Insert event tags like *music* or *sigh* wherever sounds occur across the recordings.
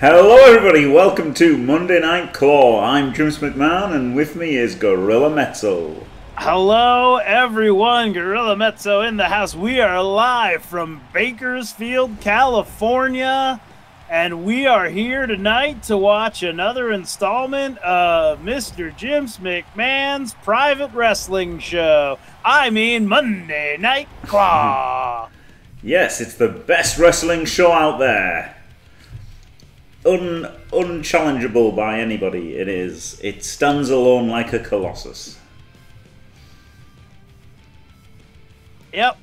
Hello, everybody. Welcome to Monday Night Claw. I'm James McMahon, and with me is Gorilla Mezzo. Hello, everyone. Gorilla Mezzo in the house. We are live from Bakersfield, California, and we are here tonight to watch another installment of Mr. Jim McMahon's private wrestling show. I mean, Monday Night Claw. *laughs* Yes, it's the best wrestling show out there. Un- unchallengeable by anybody, it is. It stands alone like a colossus. Yep.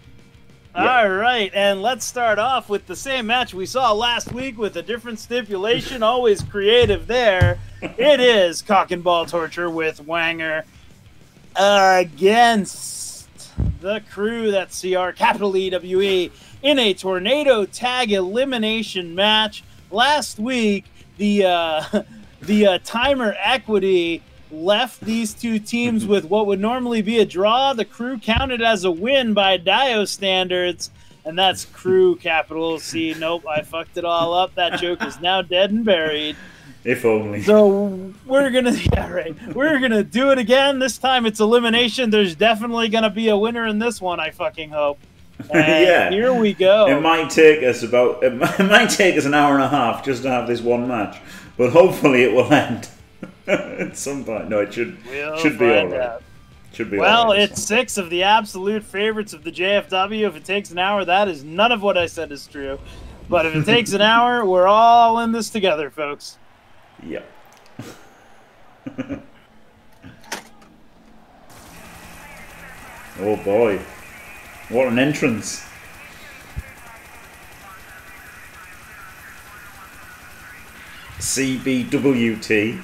All right, and let's start off with the same match we saw last week with a different stipulation. *laughs* Always creative there. It is cock and ball torture with Wanger against the crew that CR capital EWE in a tornado tag elimination match. Last week, the uh, *laughs* the uh, timer equity left these two teams *laughs* with what would normally be a draw. The crew counted as a win by Dio standards, and that's crew capital C. Nope, I fucked it all up. That joke is now dead and buried. If only. So we're gonna *laughs* yeah right. We're gonna do it again. This time it's elimination. There's definitely gonna be a winner in this one. I fucking hope. And Yeah. Here we go. It might take us about it *laughs* might, it might take us an hour and a half just to have this one match, but hopefully it will end *laughs* at some point. No, it should We'll should be all right. out. Should be Well, all right. it's six of the absolute favorites of the JFW. If it takes an hour, that is none of what I said is true. But if it *laughs* takes an hour, we're all in this together, folks. Yep. oh boy. What an entrance. CBWT.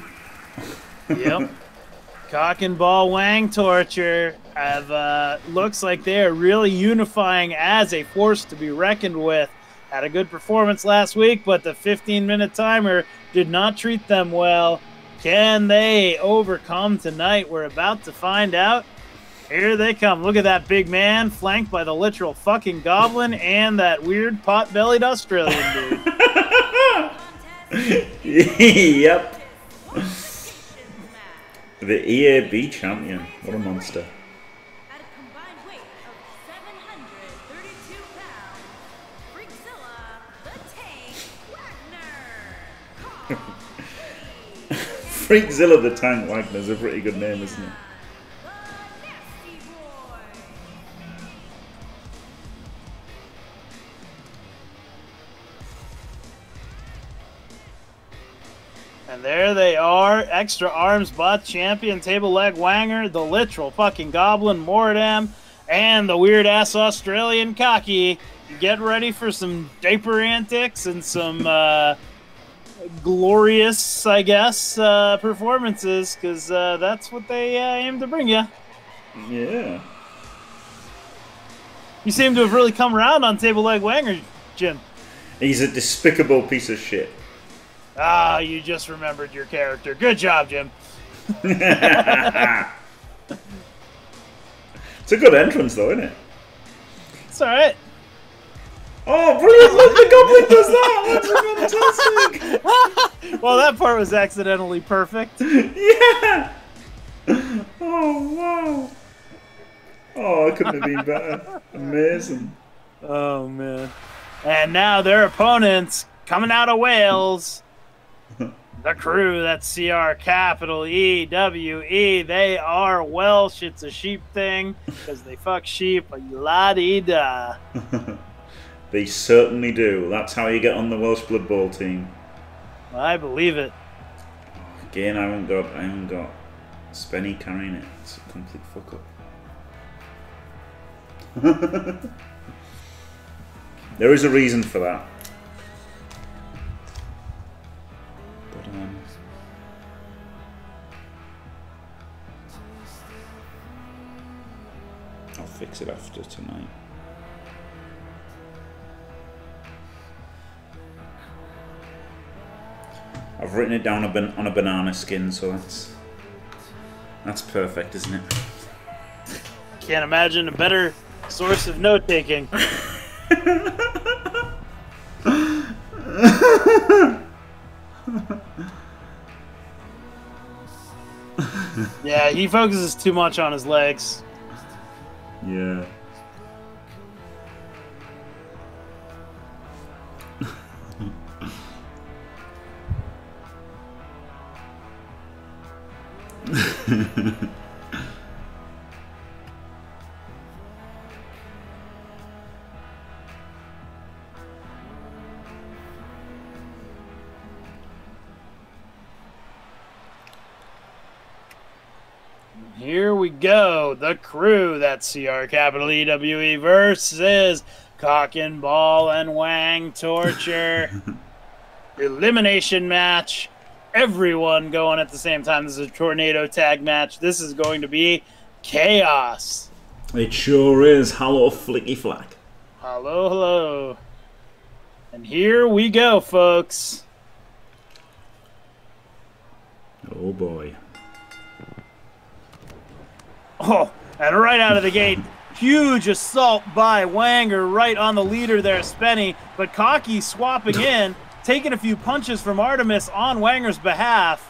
Yep. *laughs* Cock and ball wang torture have uh, looks like they are really unifying as a force to be reckoned with. Had a good performance last week, but the 15 minute timer did not treat them well. Can they overcome tonight? We're about to find out. Here they come. Look at that big man, flanked by the literal fucking goblin and that weird pot bellied Australian dude. *laughs* *laughs* yep. The EAB champion. What a monster. At a combined weight of 732 pounds, Freakzilla, the Tank, Wagner, *laughs* Freakzilla the Tank Wagner's a pretty good name, isn't it? There they are, extra arms bot champion, table leg wanger, the literal fucking goblin Mordam, and the weird ass Australian cocky. Get ready for some diaper antics and some uh, glorious, I guess, uh, performances, because uh, that's what they uh, aim to bring you. Yeah. You seem to have really come around on table leg wanger, Jim. He's a despicable piece of shit. Ah, you just remembered your character. Good job, Jim. *laughs* It's a good entrance, though, isn't it? It's all right. Oh, brilliant! Look, the goblin does that! That's fantastic! *laughs* Well, that part was accidentally perfect. Yeah! Oh, wow! Oh, it couldn't have been better. Amazing. Oh man. And now their opponents coming out of Wales. The crew that's CR capital E W E. They are Welsh. It's a sheep thing because they fuck sheep. La di da. *laughs* They certainly do. That's how you get on the Welsh Blood Bowl team. I believe it. Again, I haven't got, I haven't got Spenny carrying it. It's a complete fuck up. *laughs* there is a reason for that. Fix it after tonight. I've written it down on a banana skin, so that's that's perfect, isn't it? Can't imagine a better source of note taking. *laughs* Yeah, he focuses too much on his legs. Yeah. Crew, that's CR capital EWE versus Cock and Ball and Wang Torture. *laughs* Elimination match. Everyone going at the same time. This is a tornado tag match. This is going to be chaos. It sure is. Hello, Flicky Flack. Hello, hello. And here we go, folks. Oh boy. Oh, and right out of the gate, huge assault by Wanger right on the leader there, Spenny. But Cocky swapping *laughs* in, taking a few punches from Artemis on Wanger's behalf.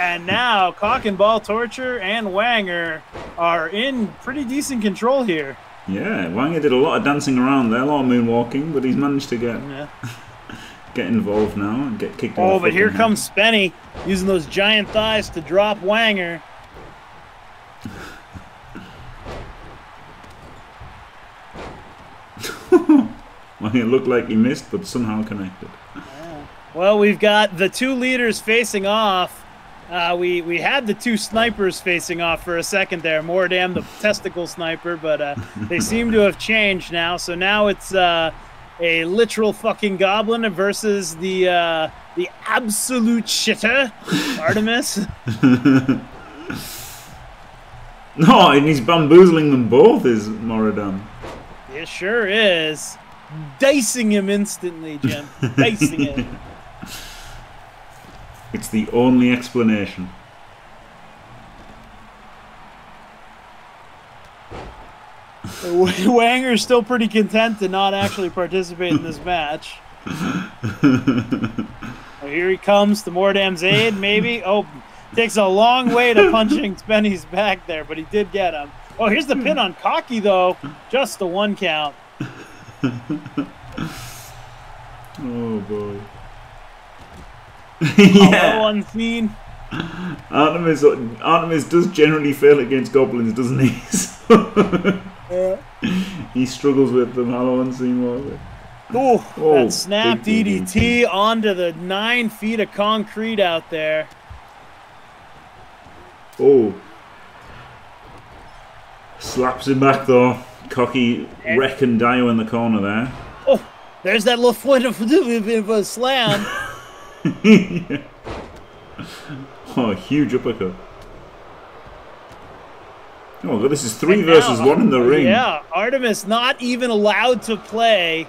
And now Cock and Ball Torture and Wanger are in pretty decent control here. Yeah, Wanger did a lot of dancing around there, a lot of moonwalking, but he's managed to get Yeah. *laughs* get involved now and get kicked oh, off. Oh, but here comes Spenny using those giant thighs to drop Wanger. *laughs* Well, it looked like he missed, but somehow connected. Well, we've got the two leaders facing off. Uh, we we had the two snipers facing off for a second there. Mordam, the testicle sniper, but uh, they *laughs* seem to have changed now. So now it's uh, a literal fucking goblin versus the uh, the absolute shitter, *laughs* Artemis. *laughs* No, and he's bamboozling them both, is Moradam. It sure is. Dicing him instantly, Jim. *laughs* Dicing him. It's the only explanation. *laughs* Wanger's still pretty content to not actually participate in this match. *laughs* Oh, here he comes to Mordam's aid, maybe. Oh, takes a long way to punching Spenny's back there, but he did get him. Oh, here's the pin hmm. on Cocky, though. Just the one count. Oh boy. Hello, *laughs* oh, yeah, unseen. Artemis, Artemis does generally fail against goblins, doesn't he? *laughs* So he struggles with them. Hello, unseen. Ooh, Oh, that snap DDT onto the nine feet of concrete out there. Oh. Slaps him back though. Cocky reckon Dio in the corner there. Oh, there's that little foot of *laughs* a slam. *laughs* Oh, huge uppercut. Oh, God, this is three And versus now- one in the ring. Yeah, Artemis not even allowed to play.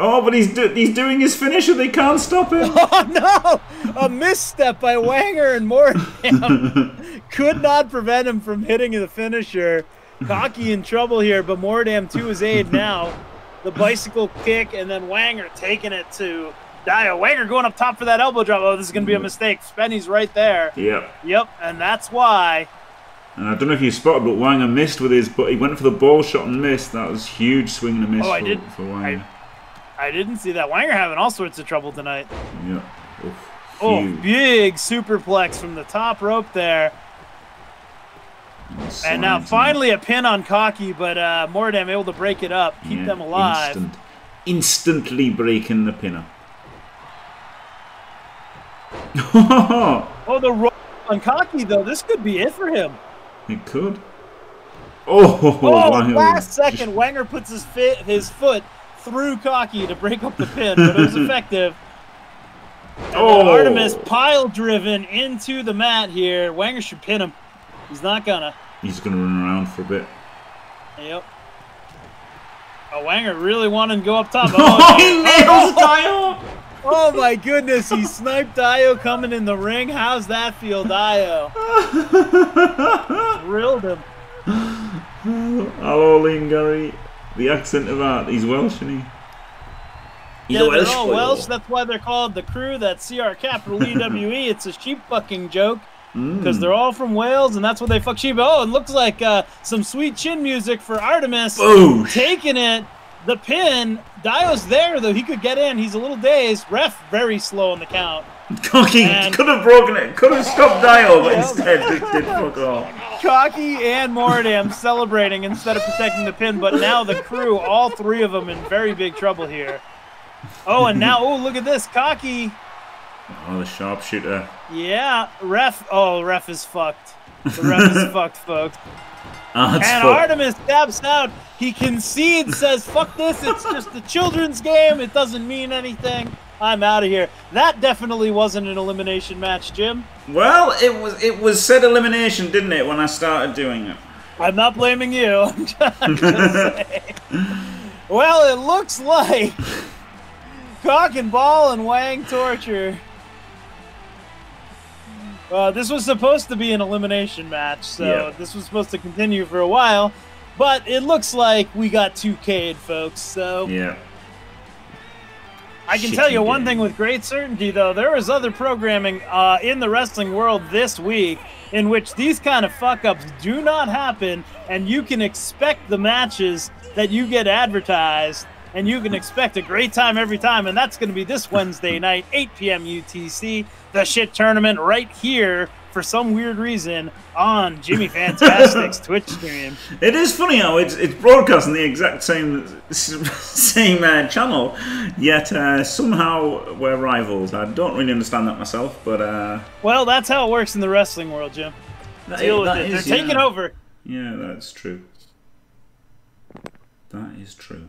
Oh, but he's do- he's doing his finisher. They can't stop him. *laughs* Oh no! A misstep by Wanger and Mordam *laughs* could not prevent him from hitting the finisher. Cocky in trouble here, but Mordam to his aid now. The bicycle kick and then Wanger taking it to Dio. Wanger going up top for that elbow drop. Oh, this is going to be a mistake. Spenny's right there. Yep. Yep, and that's why. And I don't know if you spotted, but Wanger missed with his. But he went for the ball shot and missed. That was huge swing and a miss Oh, I for, did- for Wanger. I didn't see that. Wanger having all sorts of trouble tonight. Yeah. Oof, Oh, big superplex from the top rope there. And now finally a pin on Cocky, but uh, Mordam able to break it up, keep Yeah, them alive. Instant, instantly breaking the pinner. Oh, the roll on Cocky though, this could be it for him. it could. Oh, Oh, *laughs* Wanger last just- second, Wenger puts his fit, his foot through Cocky to break up the pin, but it was *laughs* effective. Oh. Artemis pile driven into the mat here. Wanger should pin him. He's not gonna. He's going to run around for a bit. Yep. Oh, Wanger really wanted to go up top. *laughs* Oh, Oh, *laughs* he nails Dio! Oh my goodness, he sniped Dio coming in the ring. How's that feel, Dio? Drilled him. Hello, Liam Gary. The accent of that? He's Welsh, isn't he? Yeah, Either they're Welsh all for Welsh. you. That's why they're called the crew. That's CR capital EWE. *laughs* it's a sheep fucking joke Mm. because they're all from Wales, and that's what they fuck sheep. Oh, it looks like uh, some sweet chin music for Artemis. Boosh. Taking it, the pin. Dio's there though. He could get in. He's a little dazed. Ref very slow on the count. Cocky could have broken it. Could have stopped Dio, but instead just did fuck off. Cocky and Mordam celebrating instead of protecting the pin, but now the crew, all three of them, in very big trouble here. Oh, and now, oh, look at this. Cocky Oh, the sharpshooter. Yeah, ref. Oh, ref is fucked. The ref is *laughs* fucked, folks. Ah, that's And fuck- Artemis taps out. He concedes, says, "Fuck this! It's just a children's game. It doesn't mean anything. I'm out of here." That definitely wasn't an elimination match, Jim. Well, it was it was said elimination, didn't it, when I started doing it? I'm not blaming you. *laughs* I'm just saying. Well, it looks like Cock and Ball and Wang Torture. Uh, this was supposed to be an elimination match, so this was supposed to continue for a while. But it looks like we got 2K'd, folks. So Yeah. I can tell you one thing with great certainty, though. There was other programming uh, in the wrestling world this week in which these kind of fuck ups do not happen, and you can expect the matches that you get advertised, and you can expect a great time every time. And that's going to be this Wednesday *laughs* night, 8 p.m. UTC, the shit tournament right here for some weird reason on Jimmy Fantastic's *laughs* Twitch stream. It is funny how it's it's broadcasting the exact same *laughs* same uh, channel, yet uh, somehow we're rivals. I don't really understand that myself, but uh, Well, that's how it works in the wrestling world, Jim. that Deal is- with it. is, They're taking over. Yeah, that's true. That is true.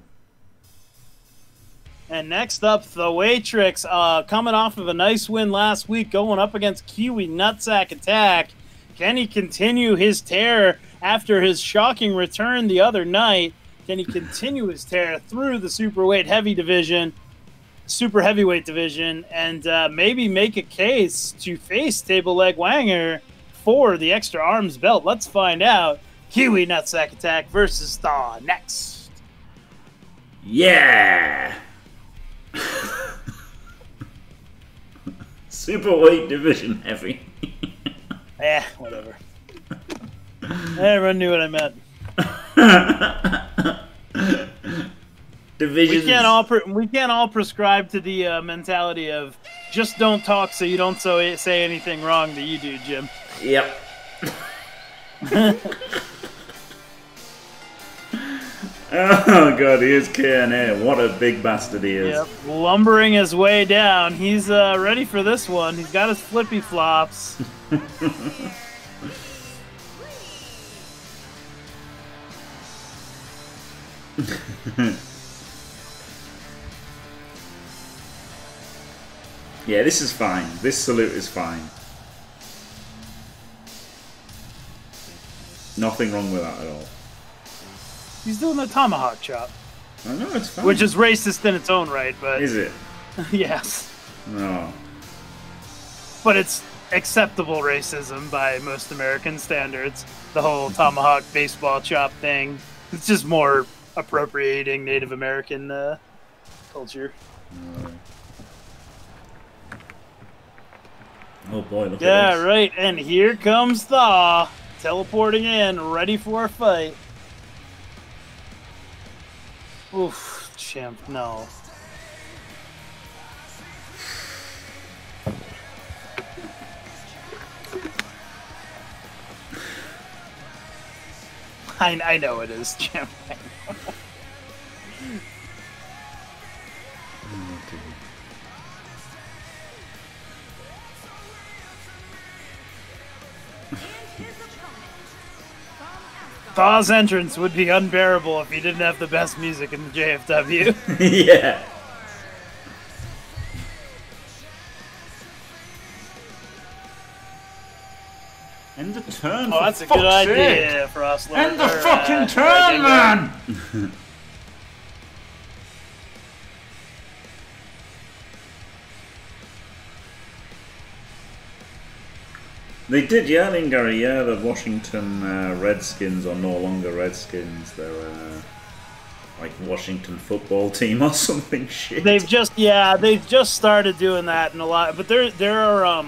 And next up, the Waitrix, uh, coming off of a nice win last week, going up against Kiwi Nutsack Attack. Can he continue his tear after his shocking return the other night? Can he continue his tear through the superweight heavy division, super heavyweight division, and uh, maybe make a case to face Table Leg Wanger for the extra arms belt? Let's find out. Kiwi Nutsack Attack versus Thaw next. Yeah. *laughs* Superweight division heavy. *laughs* Eh, whatever. Everyone knew what I meant. *laughs* Division. We can't all pre- we can't all prescribe to the uh, mentality of just don't talk so you don't so say anything wrong that you do, Jim. Yep. Oh god, he is KNA. What a big bastard he is. Yep, lumbering his way down. He's uh, ready for this one. He's got his flippy flops. *laughs* Yeah, this is fine. This salute is fine. Nothing wrong with that at all. He's doing the tomahawk chop, I know it's fine. which is racist in its own right, but is it? *laughs* yes, No. but it's acceptable racism by most American standards. The whole tomahawk baseball chop thing. It's just more appropriating Native American uh, culture. Oh boy, look Yeah, at this. right. And here comes Thaw, teleporting in, ready for a fight. Oof, champ, no. I, I know it is, champ. Thaw's entrance would be unbearable if he didn't have the best music in the JFW. *laughs* *laughs* yeah. End the turn. Oh, for that's a good sake. idea for us. End the or, uh, fucking turn, man! *laughs* They did, yeah, Lingari, yeah. The Washington uh, Redskins are no longer Redskins. They're uh, like Washington football team or *laughs* something shit. They've just yeah, they've just started doing that in a lot, but there there are um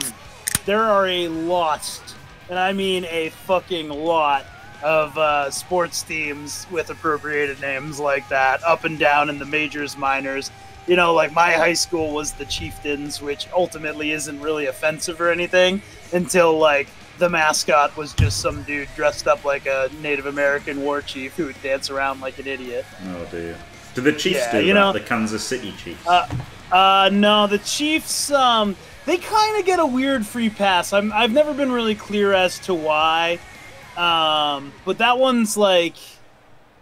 there are a lot, and I mean a fucking lot of uh, sports teams with appropriated names like that up and down in the majors, minors. You know, like my high school was the Chieftains, which ultimately isn't really offensive or anything until like the mascot was just some dude dressed up like a Native American war chief who would dance around like an idiot. oh dear. Do the Chiefs Yeah, do you that? know- the Kansas City Chiefs. Uh, uh, no, the Chiefs, um, they kind of get a weird free pass. I'm, I've never been really clear as to why, um, but that one's like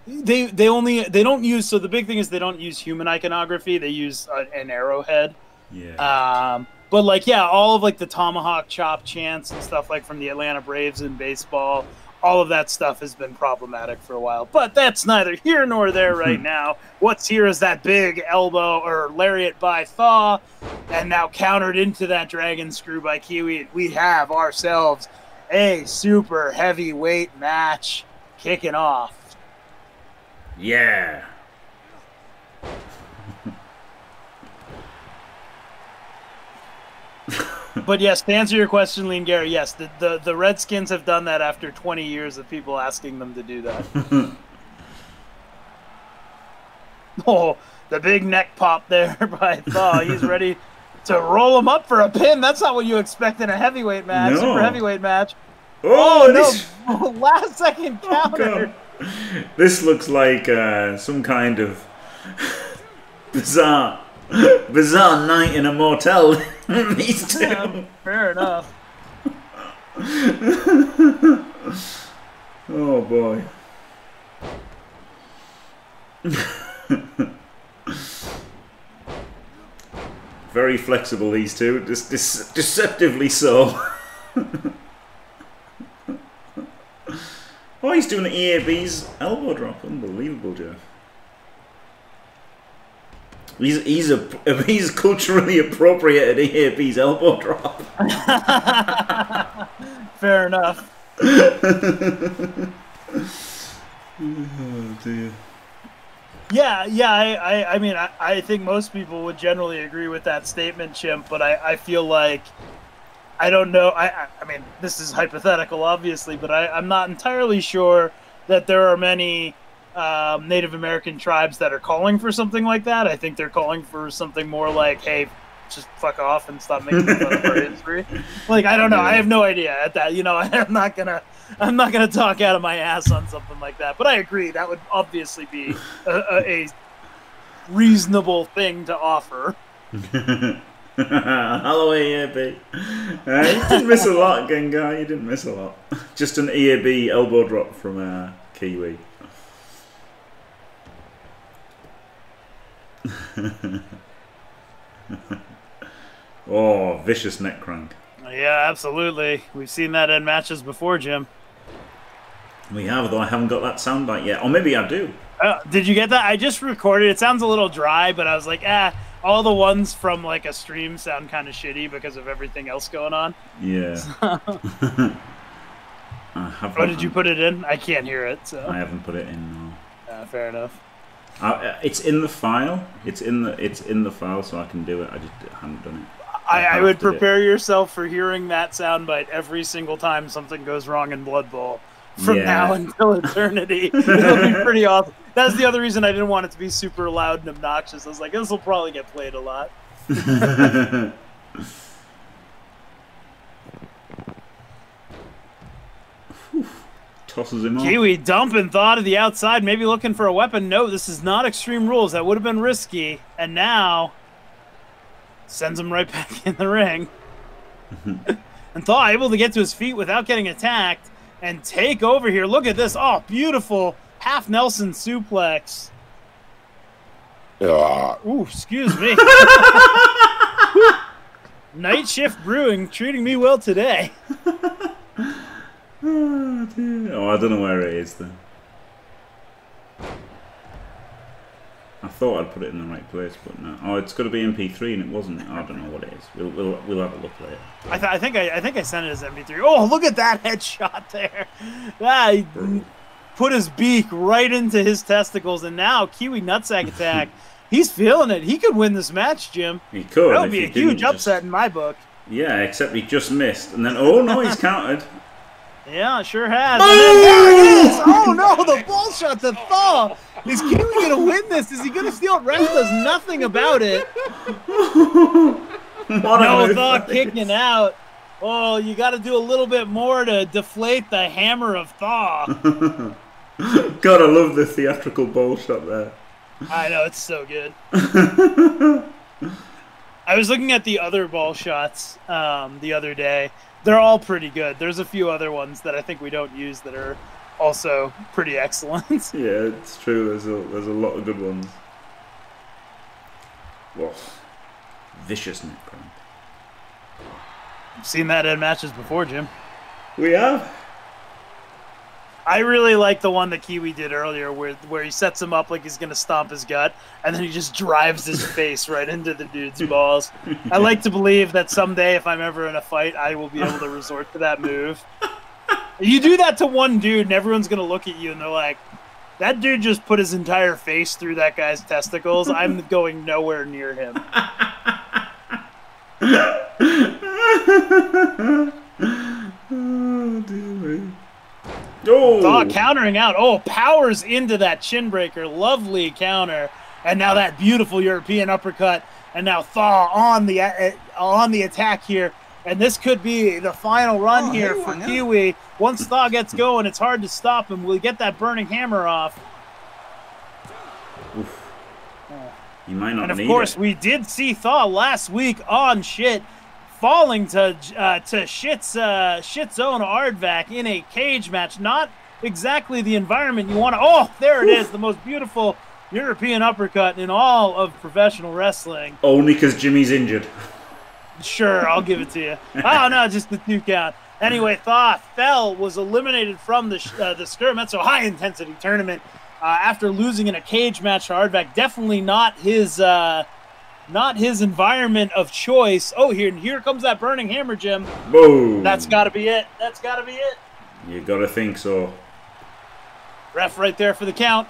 they they only they don't use. So the big thing is they don't use human iconography. They use a, an arrowhead. yeah. Um, but like, yeah, all of like the tomahawk chop chants and stuff like from the Atlanta Braves in baseball, all of that stuff has been problematic for a while. But that's neither here nor there *laughs* right now. What's here is that big elbow or lariat by Thaw, and now countered into that dragon screw by Kiwi. We have ourselves a super heavyweight match kicking off. yeah. But yes, to answer your question, Lean Gary, yes, the, the, the Redskins have done that after 20 years of people asking them to do that. *laughs* oh, the big neck pop there *laughs* by Thaw. He's ready to roll him up for a pin. That's not what you expect in a heavyweight match, No. super heavyweight match. Oh, Oh, this, no, *laughs* last second oh, counter. God. this looks like uh, some kind of bizarre, bizarre night in a motel. *laughs* These two. Yeah, fair enough. *laughs* Oh boy. *laughs* Very flexible, these two. Just deceptively so. oh, he's doing EAB's elbow drop. Unbelievable, Jeff. He's he's a *laughs* he's culturally appropriated EAB's elbow drop. *laughs* Fair enough. *laughs* Oh dear. Yeah, yeah. I, I, I mean, I, I think most people would generally agree with that statement, Chimp. But I, I feel like I don't know. I, I, I mean, this is hypothetical, obviously, but I, I'm not entirely sure that there are many um, Native American tribes that are calling for something like that. I think they're calling for something more like, "Hey, just fuck off and stop making fun of our *laughs* history." Like, I don't know. I have no idea at that. You know, *laughs* I'm not gonna. I'm not gonna talk out of my ass on something like that, but I agree that would obviously be a, a, a reasonable thing to offer. *laughs* Holloway EAB. Uh, you didn't miss a lot, Gengar. You didn't miss a lot. Just an EAB elbow drop from uh, Kiwi. *laughs* oh, vicious neck crank. Yeah, absolutely. We've seen that in matches before, Jim. We have, though I haven't got that soundbite yet. Or maybe I do. Uh, did you get that? I just recorded. It sounds a little dry, but I was like, ah, all the ones from like a stream sound kind of shitty because of everything else going on. Yeah. *laughs* *laughs* Haven't, Oh, did you put it in? I can't hear it, I haven't put it in. No. uh, fair enough. Uh, uh, it's in the file. It's in the it's in the file, so I can do it. I just haven't done it. I, I have would do it. prepare yourself for hearing that soundbite every single time something goes wrong in Blood Bowl. From Yeah. now until *laughs* eternity, it'll be pretty awesome. That's the other reason I didn't want it to be super loud and obnoxious. I was like, this will probably get played a lot. *laughs* Tosses him off. Kiwi dumping thought of the outside, maybe looking for a weapon. No, this is not Extreme Rules. That would have been risky. And now sends him right *laughs* back in the ring. *laughs* and Thaw able to get to his feet without getting attacked and take over here. Look at this. Oh, beautiful half Nelson suplex. Ah. Ooh, excuse me. *laughs* Night Shift Brewing treating me well today. Oh, dear. Oh, I don't know where it is then. I thought I'd put it in the right place, but no. Oh, it's got to be MP3, and it wasn't. I don't know what it is. We'll we'll, we'll have a look later. I, th- I think I, I think I sent it as MP3. Oh, look at that headshot there! Ah, he put his beak right into his testicles, and now Kiwi nutsack attack. *laughs* He's feeling it. He could win this match, Jim. He could. That would be a huge just- upset in my book. Yeah, except he just missed, and then oh no, he's *laughs* countered. Yeah, sure has. And there it is. *laughs* Oh no, the ball shot to Thaw. Is Kiwi gonna win this? Is he gonna steal it? Ref does nothing about it. *laughs* What No Thaw kicking out. Oh, you got to do a little bit more to deflate the hammer of Thaw. *laughs* God, I love the theatrical ball shot there. I know it's so good. I was looking at the other ball shots um, the other day. They're all pretty good. There's a few other ones that I think we don't use that are also pretty excellent. *laughs* Yeah, it's true. There's a there's a lot of good ones. Whoa, vicious neck. I've seen that in matches before, Jim. We have. I really like the one that Kiwi did earlier, where where he sets him up like he's gonna stomp his gut, and then he just drives his *laughs* face right into the dude's balls. I like to believe that someday, if I'm ever in a fight, I will be able to resort to that move. You do that to one dude, and everyone's gonna look at you, and they're like, "That dude just put his entire face through that guy's testicles. I'm *laughs* going nowhere near him." *laughs* Oh dear. Oh, Thaw countering out. Oh, powers into that chin breaker. Lovely counter. And now that beautiful European uppercut. And now Thaw on the uh, on the attack here. And this could be the final run Oh, here hey, for? Kiwi. Once Thaw gets going, it's hard to stop him. Will he get that burning hammer off? you might not And of need course, it. we did see Thaw last week on shit falling to uh, to shit's uh, shit's own Ardvac in a cage match. Not exactly the environment you want to. Oh, there it is, the most beautiful European uppercut in all of professional wrestling. Only because Jimmy's injured. Sure, I'll give it to you. *laughs* Oh no, just the two count. Anyway, Thaw fell was eliminated from the uh, the Skirmetso high intensity tournament uh, after losing in a cage match to Ardvac. Definitely not his uh, not his environment of choice. Oh, here here comes that burning hammer, Jim. Boom. That's got to be it. That's got to be it. You gotta think so. Ref right there for the count.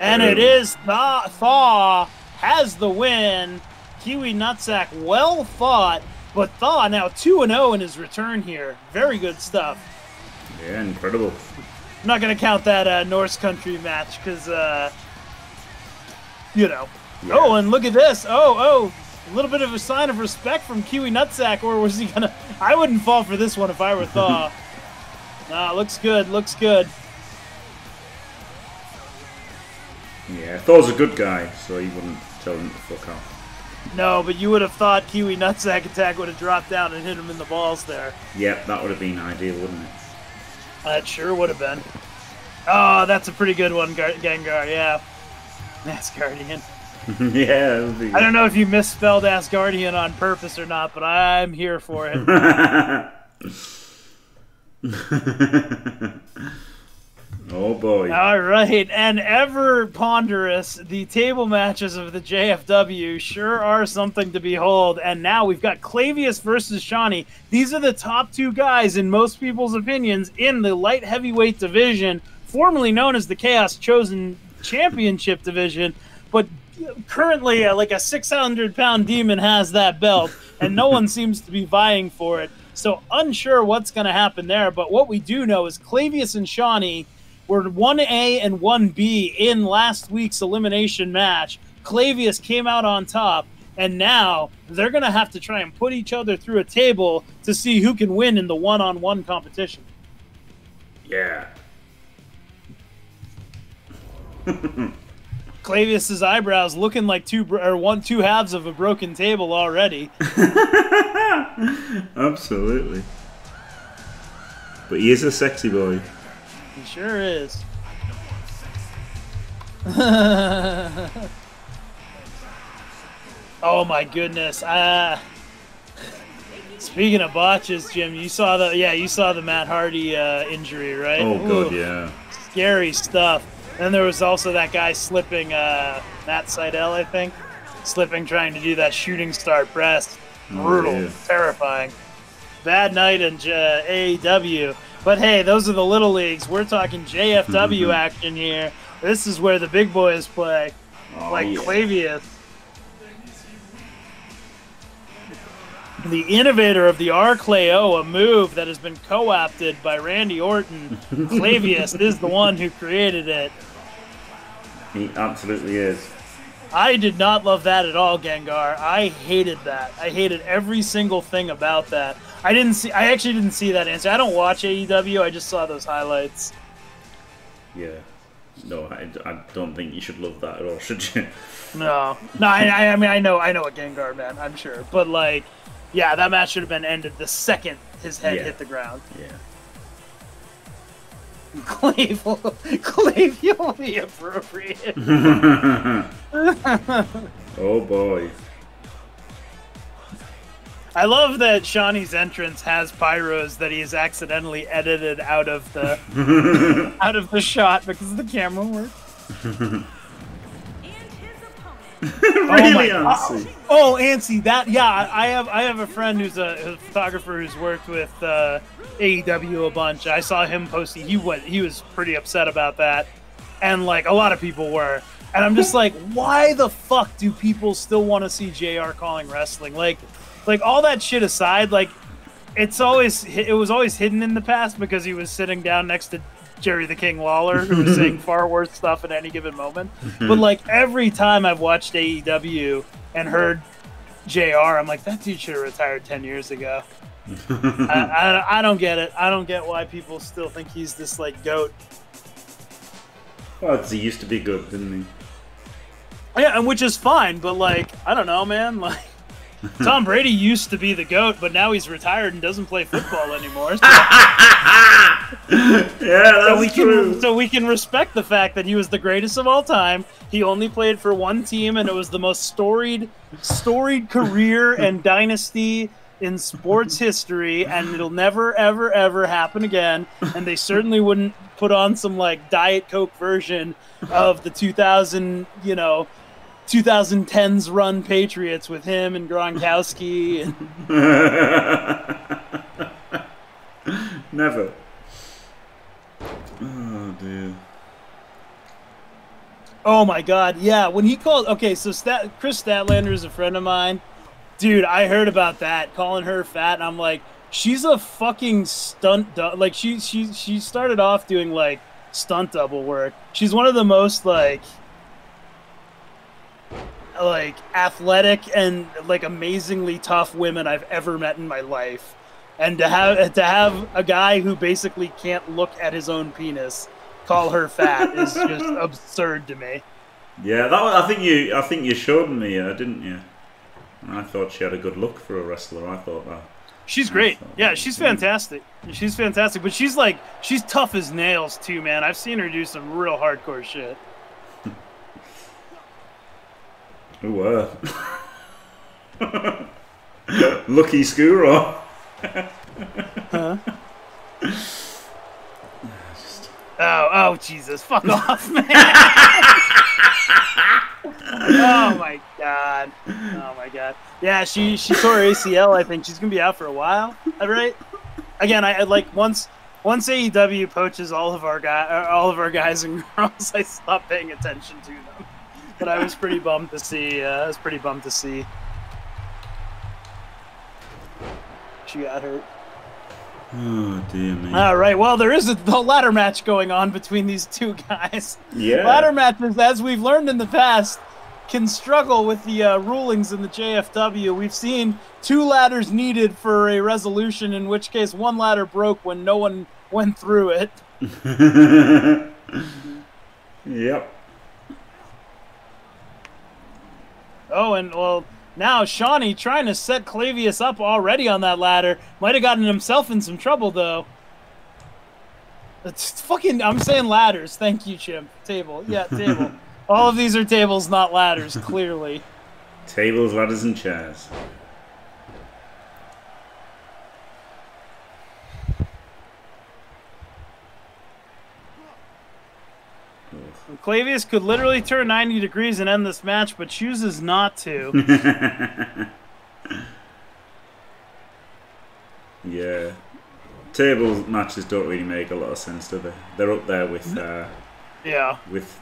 And it is Thaw, Thaw has the win. Kiwi Nutsack, well fought, but Thaw now 2 0 in his return here. Very good stuff. Yeah, incredible. I'm not going to count that uh, Norse country match because, uh, you know. Yeah. Oh, and look at this. Oh, oh. A little bit of a sign of respect from Kiwi Nutsack, or was he going *laughs* to. I wouldn't fall for this one if I were Thaw. *laughs* nah, looks good. Looks good. Yeah, Thaw's a good guy, so he wouldn't tell him to fuck off. No, but you would have thought Kiwi Nutsack attack would have dropped down and hit him in the balls there. Yep, that would have been ideal, wouldn't it? That sure would have been. Oh, that's a pretty good one, Gar- Gengar. Yeah, *laughs* Asgardian. *laughs* yeah, be I don't know if you misspelled Asgardian on purpose or not, but I'm here for it. *laughs* *laughs* oh boy. All right, and ever ponderous, the table matches of the JFW sure are something to behold. And now we've got Clavius versus Shawnee. These are the top two guys, in most people's opinions, in the light heavyweight division, formerly known as the Chaos Chosen Championship division. But currently, uh, like a 600 pound demon has that belt, and no one *laughs* seems to be vying for it. So unsure what's going to happen there. But what we do know is Clavius and Shawnee were 1A and 1B in last week's elimination match. Clavius came out on top, and now they're going to have to try and put each other through a table to see who can win in the one on one competition. Yeah. *laughs* Clavius's eyebrows looking like two or one two halves of a broken table already. *laughs* Absolutely. But he is a sexy boy. He sure is. *laughs* oh my goodness. Uh, speaking of botches, Jim, you saw the yeah, you saw the Matt Hardy uh, injury, right? Oh god, Ooh, yeah. Scary stuff. And there was also that guy slipping, uh, Matt Sydal, I think, slipping trying to do that shooting star press. Oh, Brutal, yeah. terrifying. Bad night in uh, AEW. But hey, those are the little leagues. We're talking JFW action here. This is where the big boys play, Oh, like yeah. Clavius. The innovator of the RCLAO, a move that has been co-opted by Randy Orton. *laughs* Clavius is the one who created it. He absolutely is. I did not love that at all, Gengar. I hated that. I hated every single thing about that. I didn't see. I actually didn't see that answer. I don't watch AEW. I just saw those highlights. Yeah. No, I, I don't think you should love that at all, should you? No, no. I, I, I mean, I know, I know what Gengar meant. I'm sure, but like, yeah, that match should have been ended the second his head Yeah. hit the ground. Yeah. Clave, will, you'll be appropriate. *laughs* Oh boy. I love that Shawnee's entrance has pyros that he's accidentally edited out of the *laughs* out of the shot because the camera work. *laughs* *laughs* Opponent really, Oh Ansi? Oh, Ansi, that yeah, I have I have a friend who's a, a photographer who's worked with uh, AEW a bunch. I saw him posting. He went. He was pretty upset about that, and like a lot of people were. And I'm just like, why the fuck do people still want to see Jr. calling wrestling? Like, like all that shit aside, like it's always it was always hidden in the past because he was sitting down next to Jerry the King Lawler, who was saying *laughs* far worse stuff at any given moment. But mhm. like every time I've watched AEW and heard JR, I'm like, that dude should have retired ten years ago. *laughs* I, I, I don't get it. I don't get why people still think he's this like goat. Well, he used to be good, didn't he? Yeah, and which is fine, but like, I don't know, man. *laughs* Like, *laughs* Tom Brady used to be the goat, but now he's retired and doesn't play football anymore. *laughs* So? Yeah, so we true. can so we can respect the fact that he was the greatest of all time. He only played for one team, and it was the most storied storied career *laughs* and dynasty in sports history, and it'll never, ever, ever happen again. And they certainly wouldn't put on some like Diet Coke version of the 2000, you know, 2010s run Patriots with him and Gronkowski. And *laughs* Never. Oh dear. oh my God, yeah, when he called, okay, so Stat, Kris Statlander is a friend of mine. Dude, I heard about that, calling her fat, and I'm like, she's a fucking stunt. Du- like she she she started off doing like stunt double work. She's one of the most like like athletic and like amazingly tough women I've ever met in my life. And to have to have a guy who basically can't look at his own penis call her fat *laughs* is just absurd to me. Yeah, that was, I think you. I think you showed me, uh, didn't you? I thought she had a good look for a wrestler. I thought that. She's great. Yeah, she's fantastic. She's fantastic, but she's like she's tough as nails too, man. I've seen her do some real hardcore shit. Ooh, uh. Lucky Skuro. *laughs* Oh, oh, Jesus! Fuck *laughs* off, man! oh my god! Oh my god! Yeah, she she tore her ACL. I think she's gonna be out for a while. All right. Again, I, I like once once AEW poaches all of our guy all of our guys and girls, *laughs* I stop paying attention to them. But I was pretty bummed to see. Uh, I was pretty bummed to see. She got hurt. Oh dear me. All right. Well, there is a the ladder match going on between these two guys. yeah. Ladder matches, as we've learned in the past, can struggle with the uh, rulings in the JFW. We've seen two ladders needed for a resolution, in which case one ladder broke when no one went through it. *laughs* yep. Oh, and well, now Shawnee trying to set Clavius up already on that ladder. Might have gotten himself in some trouble though. It's fucking. I'm saying ladders. Thank you, Chimp. Table. Yeah, *laughs* table. All of these are tables, not ladders. Clearly. Tables, ladders, and chairs. Clavius could literally turn 90 degrees and end this match, but chooses not to. *laughs* Yeah. table matches don't really make a lot of sense, do they? They're up there with uh, Yeah. with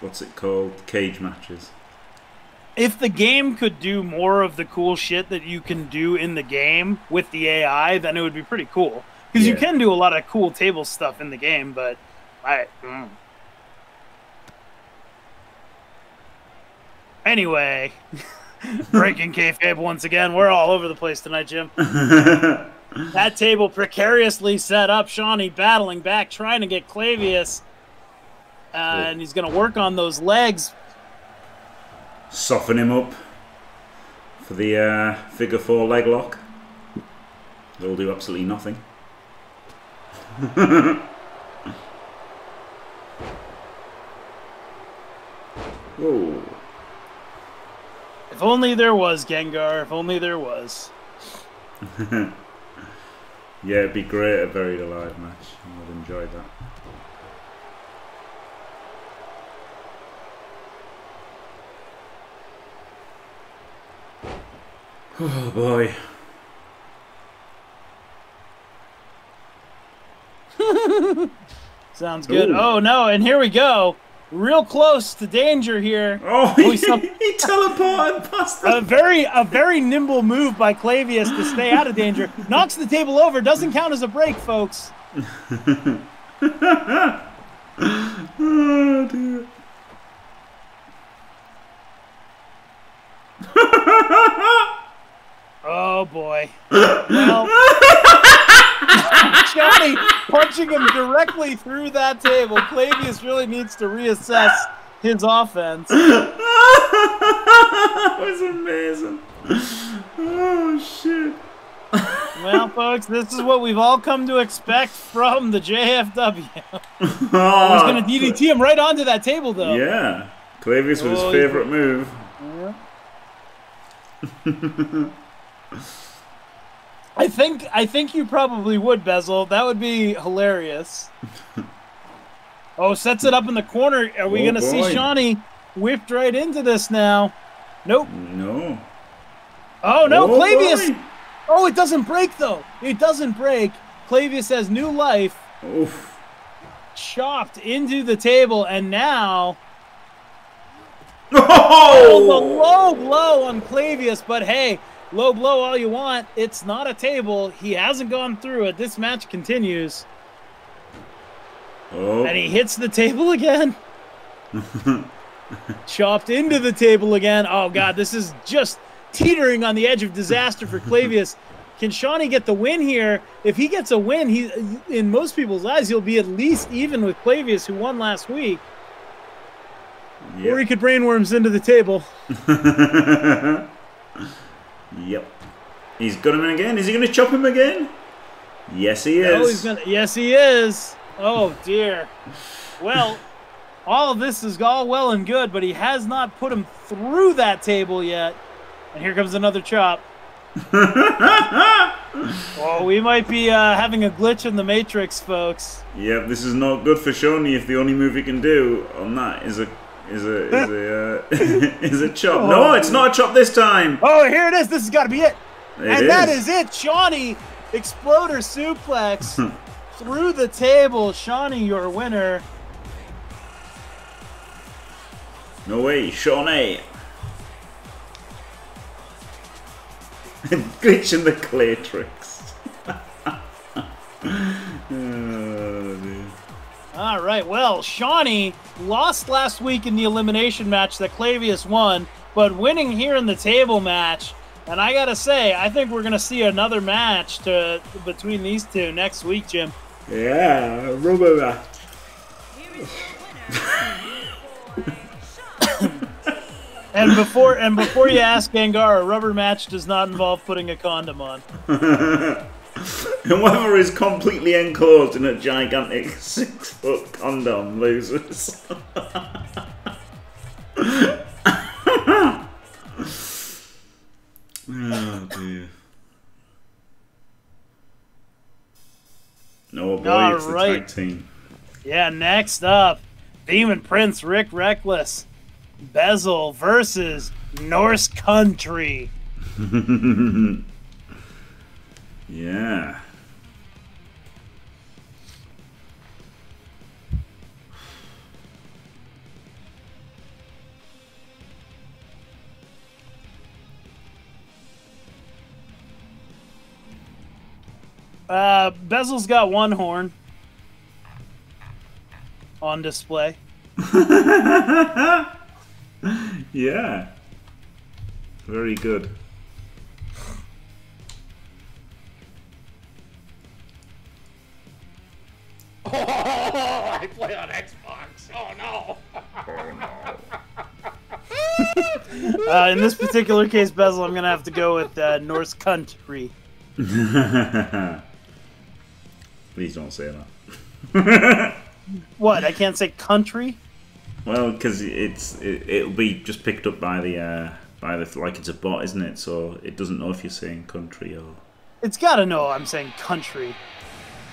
what's it called? Cage matches. If the game could do more of the cool shit that you can do in the game with the AI, then it would be pretty cool. Because you can do a lot of cool table stuff in the game, but I. mm. Anyway, *laughs* breaking kayfabe once again. We're all over the place tonight, Jim. *laughs* That table precariously set up. Shawnee battling back, trying to get Clavius. Uh, and he's going to work on those legs. Soften him up for the uh, figure four leg lock. They'll do absolutely nothing. *laughs* Whoa. If only there was Gengar. If only there was. *laughs* Yeah, it'd be great a Buried Alive match. I'd enjoy that. Oh boy. *laughs* Sounds good. Ooh. Oh no! And here we go. Real close to danger here. Oh, he, he teleported past A very a very nimble move by Clavius to stay out of danger. *laughs* Knocks the table over. Doesn't count as a break, folks. *laughs* Oh dear. Oh boy. *laughs* Well, *laughs* Johnny punching him directly through that table. Clavius really needs to reassess his offense. *laughs* that was amazing. Oh shit. Well, folks, this is what we've all come to expect from the JFW. He's *laughs* was going to DDT him right onto that table, though. Yeah. Clavius with his Oh, favourite move. I think I think you probably would, Bezel. That would be hilarious. *laughs* oh, sets it up in the corner. Are we Oh, going to see boy. Shawnee whipped right into this now? Nope. No. Oh no, Oh, Clavius! boy. Oh, it doesn't break though. It doesn't break. Clavius has new life, Oof. chopped into the table, and now *laughs* oh, the Oh! low blow on Clavius. But hey, low blow all you want. It's not a table. He hasn't gone through it. This match continues, Oh. and he hits the table again. *laughs* Chopped into the table again. Oh god, this is just teetering on the edge of disaster for Clavius. *laughs* Can Shawnee get the win here? If he gets a win, he in most people's eyes he'll be at least even with Clavius, who won last week. Or he could brainworms into the table. *laughs* yep. He's got him again. Is he going to chop him again? Yes, he is. Oh, he's gonna. Yes, he is. Oh dear. Well, *laughs* all of this is all well and good, but he has not put him through that table yet. And here comes another chop. *laughs* oh, we might be uh, having a glitch in the matrix, folks. Yep, this is not good for Shawnee if the only move he can do on that is a is a is a uh, *laughs* is a chop. No, it's not a chop this time. Oh, here it is. This has got to be it. It and that is it. Shawnee exploder suplex *laughs* through the table. Shawnee, your winner. No way, Shawnee. *laughs* Glitch in the clay tricks. oh. All right. Well, Shawnee lost last week in the elimination match that Clavius won, but winning here in the table match. And I gotta say, I think we're gonna see another match to between these two next week, Jim. Yeah, rubber match. Here is your winner. for And before and before you ask Gengar, a rubber match does not involve putting a condom on. *laughs* *laughs* Whoever is completely enclosed in a gigantic *laughs* six foot condom loses. *laughs* oh dear. No boy, All it's the right. tag team. Yeah, next up, Demon Prince Rick Reckless, Bezel versus Norse Country. Yeah. Uh, Bezel's got one horn on display. *laughs* yeah. Very good. I play on Xbox. Oh no. Uh, in this particular case, Bezel, I'm gonna have to go with uh, Norse country. *laughs* Please don't say that. *laughs* What? I can't say country. Well, because it's it, it'll be just picked up by the uh, by the like it's a bot, isn't it? So it doesn't know if you're saying country or It's gotta know I'm saying country.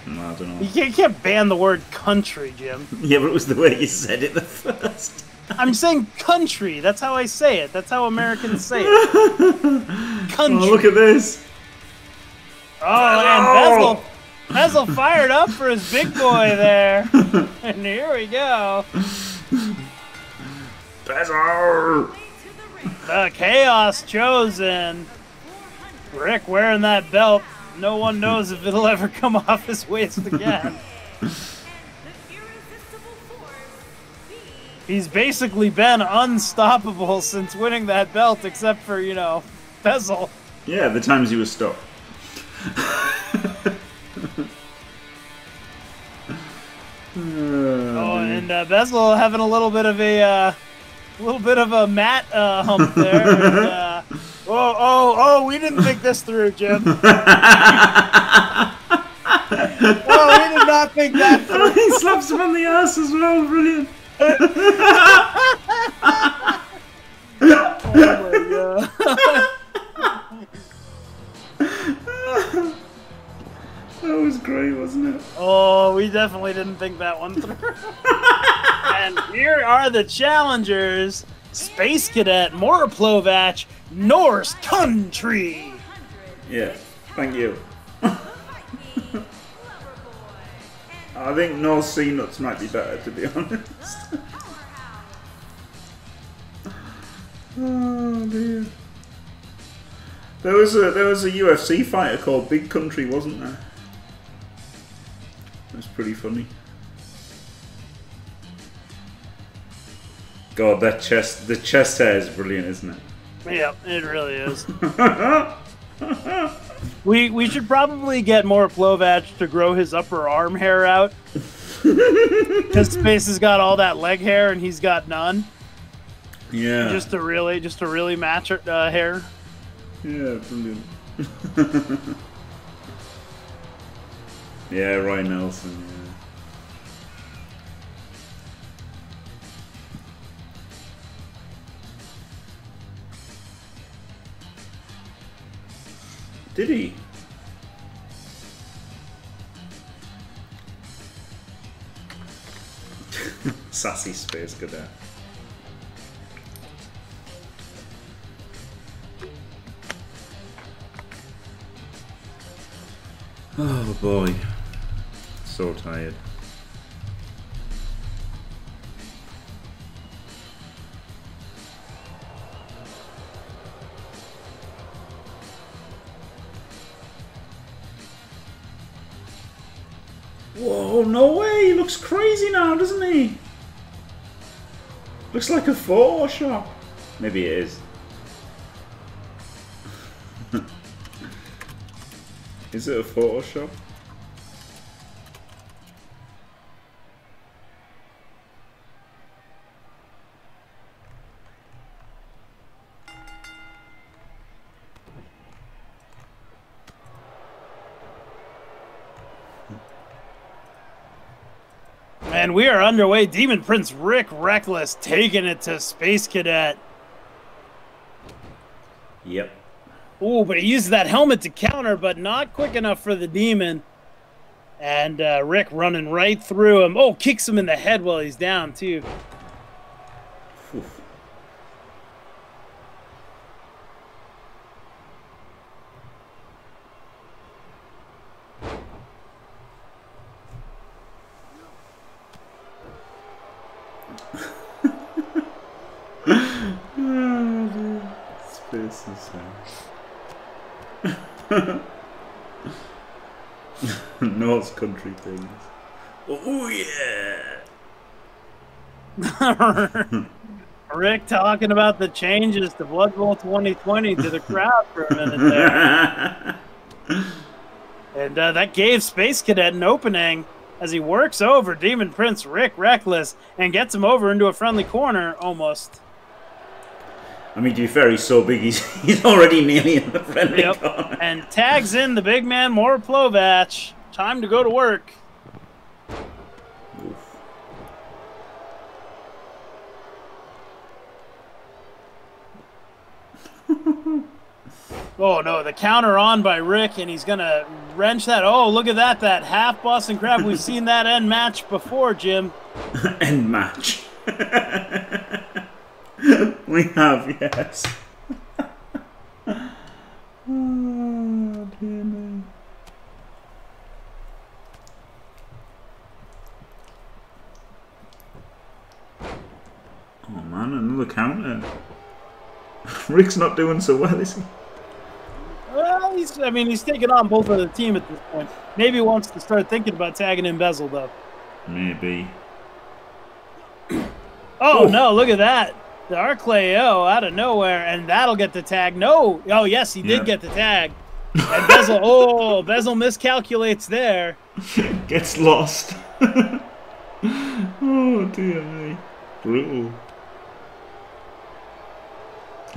Mm, I don't You can't, you can't ban the word country, Jim. *laughs* Yeah, but it was the way you said it the first. I'm saying country. That's how I say it. That's how Americans say it. *laughs* Country. Oh, look at this. Oh, and Bezel, Bezel fired up for his big boy *laughs* there. and here we go. Bezel. Way to the ring. The Chaos Chosen. Rick wearing that belt. No one knows if it'll ever come off his waist again. The irresistible force. B. He's basically been unstoppable since winning that belt, except for, you know, Bezel. Yeah, the times he was stopped. Oh, and uh, Bezel having a little bit of a, uh, little bit of a mat uh, hump there. and, uh, oh, oh, oh! We didn't think this through, Jim. *laughs* oh, we did not think that *laughs* oh, through. he slaps him on the ass as well. Brilliant. *laughs* Oh my God. That was great, wasn't it? Oh, we definitely didn't think that one through. and here are the challengers: Space Cadet Morplovach, Norse Country. Yeah. Thank you. *laughs* I think no C nuts might be better, to be *laughs* honest. oh dear. There was a there was a UFC fighter called Big Country, wasn't there? That's pretty funny. God, that chest the chest hair is brilliant, isn't it? Yeah, it really is. *laughs* we we should probably get Morplovach to grow his upper arm hair out. *laughs* Because Space has got all that leg hair and he's got none. Yeah. Just to really, just to really match it, uh, hair. Yeah, brilliant. *laughs* yeah, Roy Nelson. Did he? *laughs* Sassy space cadet. Oh boy. So tired. Whoa, no way! He looks crazy now, doesn't he? Looks like a Photoshop. Maybe it is. *laughs* Is it a Photoshop? And we are underway. Demon Prince Rick Reckless taking it to Space Cadet. Yep. Ooh, but he uses that helmet to counter, but not quick enough for the demon. And uh, Rick running right through him. Oh, kicks him in the head while he's down, too. Oof. Space is Norse country things. Oh yeah. *laughs* Rick talking about the changes to Blood Bowl 2020 to the crowd for a minute there. *laughs* And uh, that gave Space Cadet an opening as he works over Demon Prince Rick Reckless and gets him over into a friendly corner almost. I mean, to be fair, he's so big, he's, *laughs* he's already nearly in the friendly Yep. corner. And tags in the big man, More Plovach. Time to go to work. Oof. *laughs* Oh no, the counter on by Rick, and he's gonna wrench that. Oh, look at that, that half Boston Crab. We've seen that end match before, Jim. *laughs* End match. *laughs* we have, yes. oh, dear me. Oh man, another counter. *laughs* Rick's not doing so well, is he? Well, he's, I mean, he's taking on both of the team at this point. Maybe he wants to start thinking about tagging in Bezel, though. Maybe. *clears throat* Oh, no, look at that. The RKO out of nowhere, and that'll get the tag. No. Oh, yes, he did Yeah. get the tag. *laughs* And Bezel, oh, Bezel miscalculates there. *laughs* Gets lost. oh dear me. Brutal.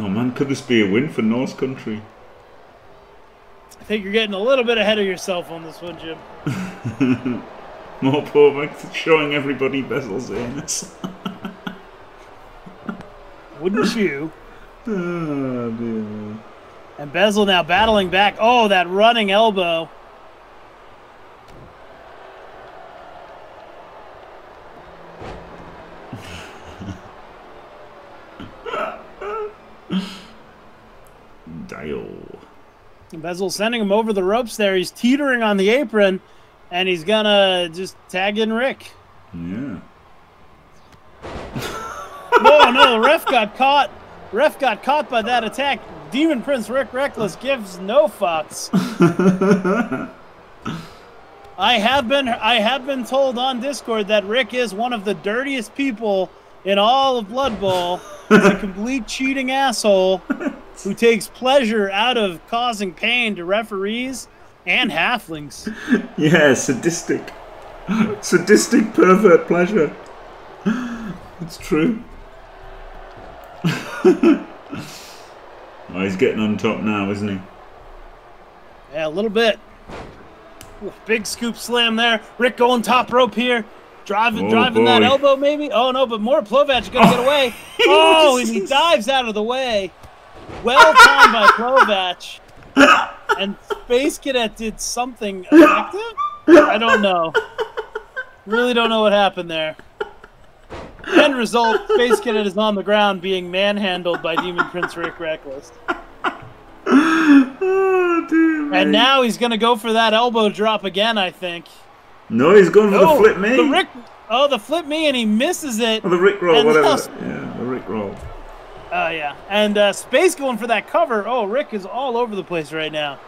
Oh man, could this be a win for Norse country? I think you're getting a little bit ahead of yourself on this one, Jim. *laughs* More Plovak showing everybody Bezel's anus. *laughs* Wouldn't you? oh dear. And Bezel now battling back. Oh, that running elbow. Dio. And Bezel sending him over the ropes there. He's teetering on the apron, and he's gonna just tag in Rick. Yeah. Oh no, *laughs* the ref got caught. Ref got caught by that attack. Demon Prince Rick Reckless gives no fucks. *laughs* I have been I have been told on Discord that Rick is one of the dirtiest people in all of Blood Bowl. He's a *laughs* complete cheating asshole who takes pleasure out of causing pain to referees and halflings. *laughs* Yeah, sadistic. Sadistic pervert pleasure. It's true. *laughs* oh, he's getting on top now, isn't he? Yeah, a little bit. Ooh, big scoop slam there. Rick going top rope here. Driving, Oh, driving that elbow, maybe. Oh no, but more Plovach gonna get oh, away. *laughs* Oh, and he dives out of the way. Well timed by Plovach. And Space Cadet did something effective. I don't know. Really don't know what happened there. End result: Space Cadet is on the ground being manhandled by Demon Prince Rick Reckless. Oh, me. And now he's gonna go for that elbow drop again. I think. No, he's going for Oh, the flip me. The Rick. Oh, the flip me, and he misses it. Or the Rick roll, whatever. now- Yeah, the Rick roll. Oh yeah, and uh, Space going for that cover. Oh, Rick is all over the place right now.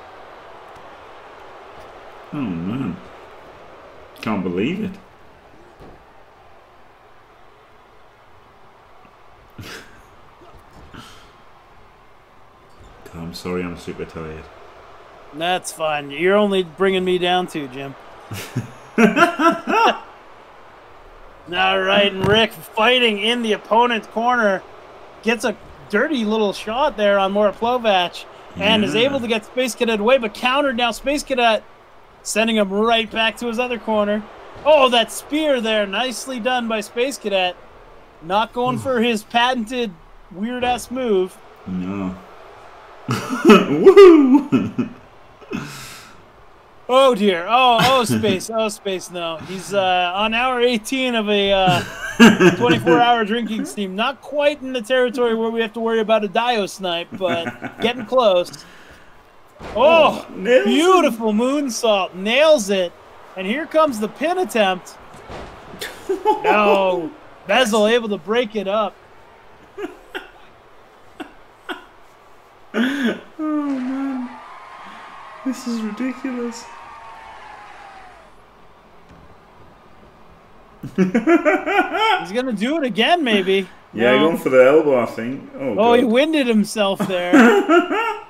Oh, man. Can't believe it. God, *laughs* I'm sorry, I'm super tired. That's fine. You're only bringing me down too, Jim. *laughs* *laughs* all right, and Rick fighting in the opponent's corner gets a dirty little shot there on Mora Plovach and is able to get Space Cadet away, but countered now. Space Cadet sending him right back to his other corner. Oh, that spear there, nicely done by Space Cadet. Not going for his patented weird ass move. No. *laughs* Woo! Oh dear. Oh, oh, space. Oh, space. No, he's uh, on hour 18 of a uh, *laughs* 24-hour *laughs* drinking steam. Not quite in the territory where we have to worry about a dio snipe, but getting close. *laughs* Oh, oh, nails it. beautiful moonsault. Nails it. And here comes the pin attempt. *laughs* No, Bezel able to break it up. Oh man, this is ridiculous. *laughs* He's gonna do it again, maybe. Yeah, No. going for the elbow, I think. Oh, Oh, he winded himself there. *laughs*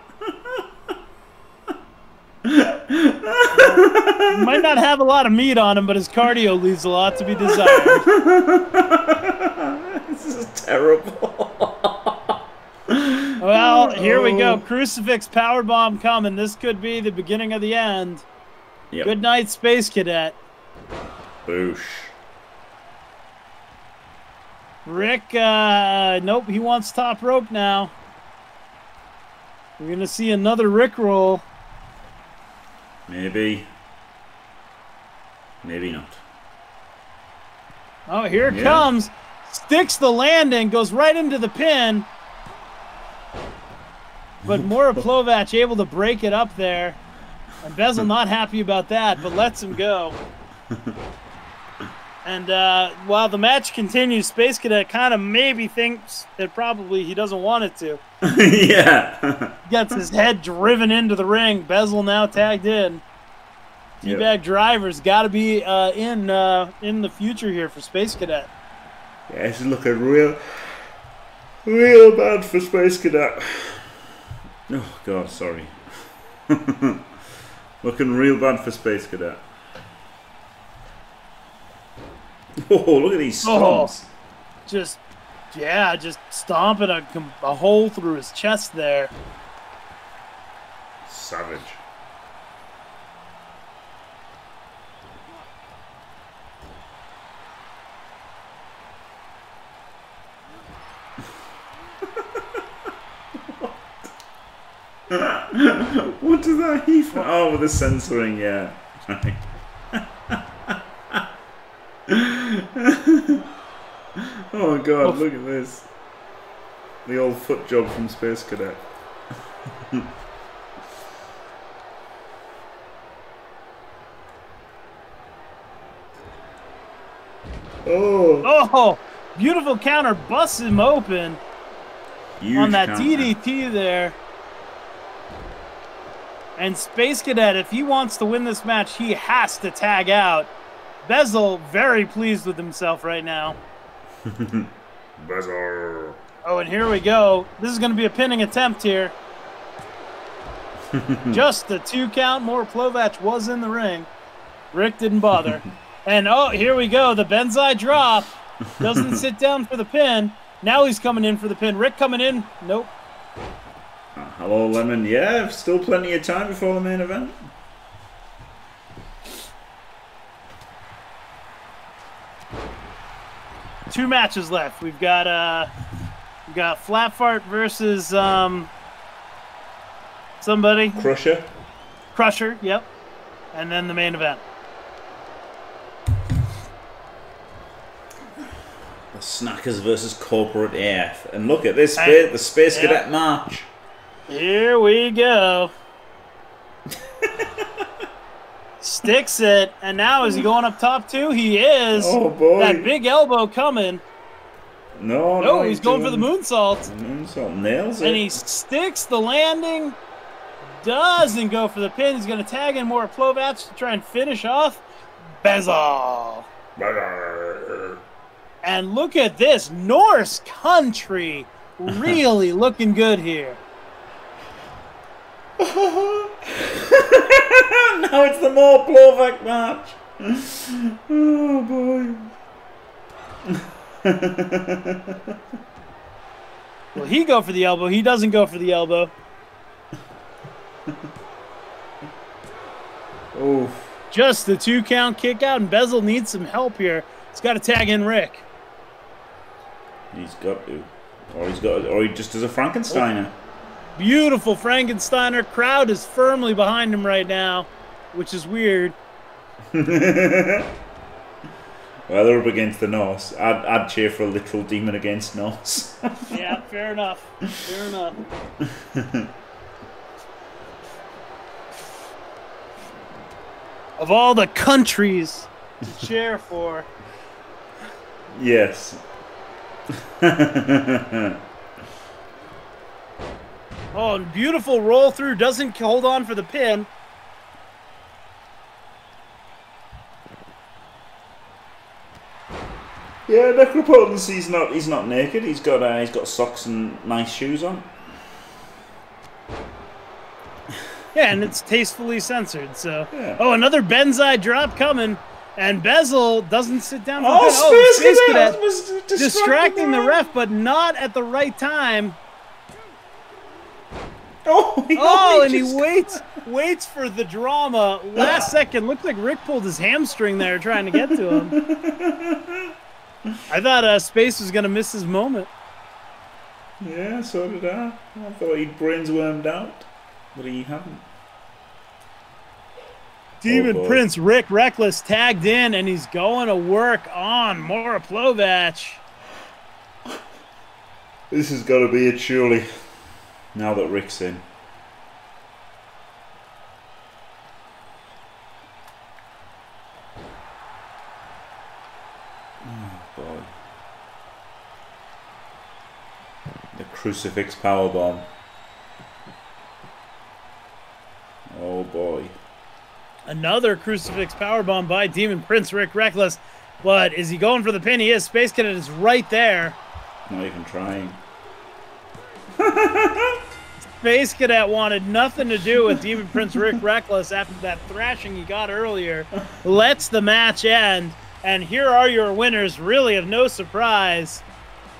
Might not have a lot of meat on him, but his cardio leaves a lot to be desired. *laughs* this is terrible. Well, here we go. Oh. Crucifix power bomb coming. This could be the beginning of the end. Yep. Good night, Space Cadet. Boosh. Rick, uh, nope, he wants top rope now. We're gonna see another Rick roll. Maybe. Maybe not. Oh, here it Yeah. comes. Sticks the landing, goes right into the pin. But *laughs* Mora Plovac able to break it up there. And Bezel *laughs* not happy about that, but lets him go. *laughs* And uh, while the match continues, Space Cadet kind of maybe thinks that probably he doesn't want it to. *laughs* yeah. *laughs* Gets his head driven into the ring. Bezel now tagged in. Yep. Teabag drivers got to be uh, in uh, in the future here for Space Cadet. yeah, it's looking real, real bad for Space Cadet. Oh, God, sorry. *laughs* looking real bad for Space Cadet. Oh, *laughs* look at these Oh. just yeah, just stomping a, a hole through his chest there. Savage. *laughs* what does that he from? Oh, the censoring, yeah. *laughs* *laughs* oh god, look at this. The old foot job from Space Cadet. *laughs* Oh, Oh, beautiful counter, busts him open huge on that counter. DDT there. And Space Cadet, if he wants to win this match, he has to tag out. Bezel very pleased with himself right now. *laughs* Buzzer. Oh, and here we go. This is going to be a pinning attempt here. *laughs* Just the two count. More Plovac was in the ring. Rick didn't bother. *laughs* and oh, here we go. The Banzai drop. Doesn't sit down for the pin. Now he's coming in for the pin. Rick coming in. Nope. Uh, hello, Lemon. Yeah, still plenty of time before the main event. Two matches left. We've got uh, we've got Flatfart versus um, somebody Crusher. Crusher. Yep. And then the main event. The Snackers versus Corporate AF. And look at this bit, the Space Yeah. Cadet march. Here we go. *laughs* Sticks it, and now is he going up top too? He is. Oh boy. That big elbow coming. no, No, no, he's going for the moonsault, Moonsault nails it. and he sticks the landing. Doesn't go for the pin. He's going to tag in more Plovats to try and finish off. Buzzer. And look at this Norse country, *laughs* really looking good here. *laughs* now it's the more Plovak match. Oh boy. *laughs* Will he go for the elbow? He doesn't go for the elbow. *laughs* Oh, Just the two count kick out, and Bezel needs some help here. He's got to tag in Rick. he's got to. Or he's got, or he just does a Frankensteiner. Oh. Beautiful Frankensteiner. Crowd is firmly behind him right now, which is weird. *laughs* Well, they're up against the Norse. I'd, I'd cheer for a literal demon against Norse. *laughs* Yeah, fair enough. Fair enough. *laughs* of all the countries to cheer for, yes. Oh, and beautiful roll through. Doesn't hold on for the pin. Yeah, Necropotence. He's not. He's not naked. He's got. Uh, he's got socks and nice shoes on. *laughs* Yeah, and it's tastefully censored. So, Yeah. oh, another Banzai drop coming, and Bezel doesn't sit down. For Oh. Space Space Cadet Cadet was distracting, distracting the ref, but not at the right time. *laughs* Oh, he Oh, and he just- waits, *laughs* waits for the drama. Last second, looked like Rick pulled his hamstring there trying to get to him. I thought uh, Space was gonna miss his moment. Yeah, so did I. I thought he'd brains wormed out, but he hadn't. Demon boy. Prince Rick Reckless tagged in, and he's going to work on Mora Plovach. This has got to be it, surely. Now that Rick's in. Oh boy. The crucifix powerbomb. Oh boy. Another crucifix powerbomb by Demon Prince Rick Reckless. But is he going for the pin? He is. Space Cadet is right there. Not even trying. *laughs* Space Cadet wanted nothing to do with Demon Prince Rick Reckless after that thrashing he got earlier. Let's the match end. And here are your winners, really of no surprise.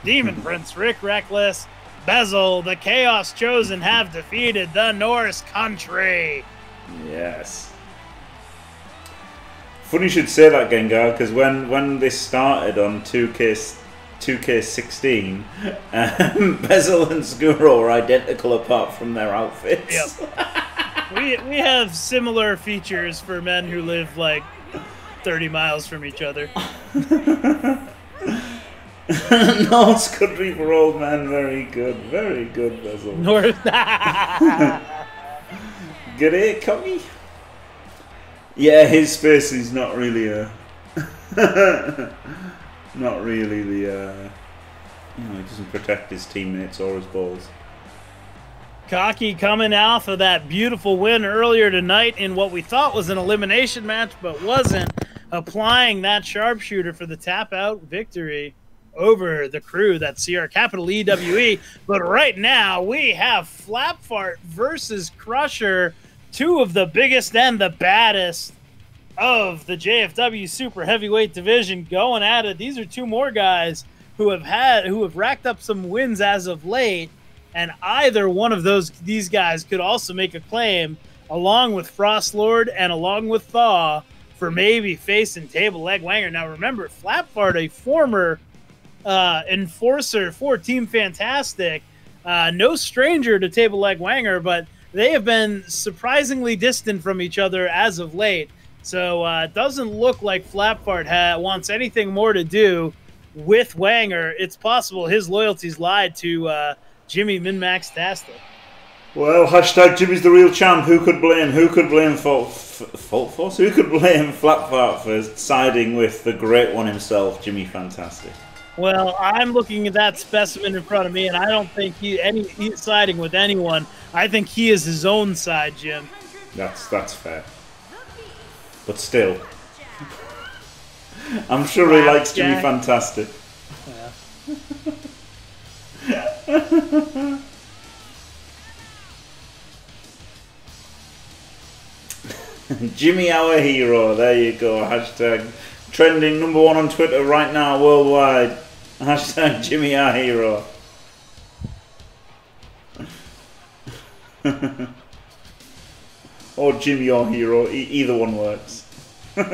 Demon Prince Rick Reckless, Bezel, the Chaos Chosen have defeated the Norse country. Yes. Funny you should say that, Gengar, because when, when this started on 2K, 2K16, um, *laughs* Bezel and Skuro are identical apart from their outfits. Yep. *laughs* we we have similar features for men who live like 30 miles from each other. *laughs* Norse country for old men, very good, very good, Bezel. North. Get it, Yeah, his face is not really a. not really the. Uh, you know, he doesn't protect his teammates or his balls. Cocky coming off of that beautiful win earlier tonight in what we thought was an elimination match, but wasn't, applying that sharpshooter for the tap out victory over the crew that CR capital EWE. But right now we have Flapfart versus Crusher, two of the biggest and the baddest of the JFW super heavyweight division going at it. These are two more guys who have had who have racked up some wins as of late and either one of those these guys could also make a claim along with Frost Lord and along with Thaw for maybe facing table leg wanger. Now remember, Flapfart, a former uh, enforcer for Team Fantastic, uh, no stranger to table leg wanger, but they have been surprisingly distant from each other as of late. So uh, it doesn't look like Flapfart ha- wants anything more to do with Wanger. It's possible his loyalties lied to uh, Jimmy Minmax Tastic. Well, hashtag Jimmy's the real champ. Who could blame? Who could blame Fault, Fault Force? Who could blame Flapfart for siding with the great one himself, Jimmy Fantastic? Well, I'm looking at that specimen in front of me, and I don't think he any he's siding with anyone. I think he is his own side, Jim. That's that's fair. But still, I'm sure he likes Jimmy Flapjack. Fantastic. *laughs* Jimmy our hero. There you go. Hashtag trending number one on Twitter right now worldwide. *laughs* Hashtag Jimmy our hero. *laughs* or Jimmy your hero. E- either one works. *laughs*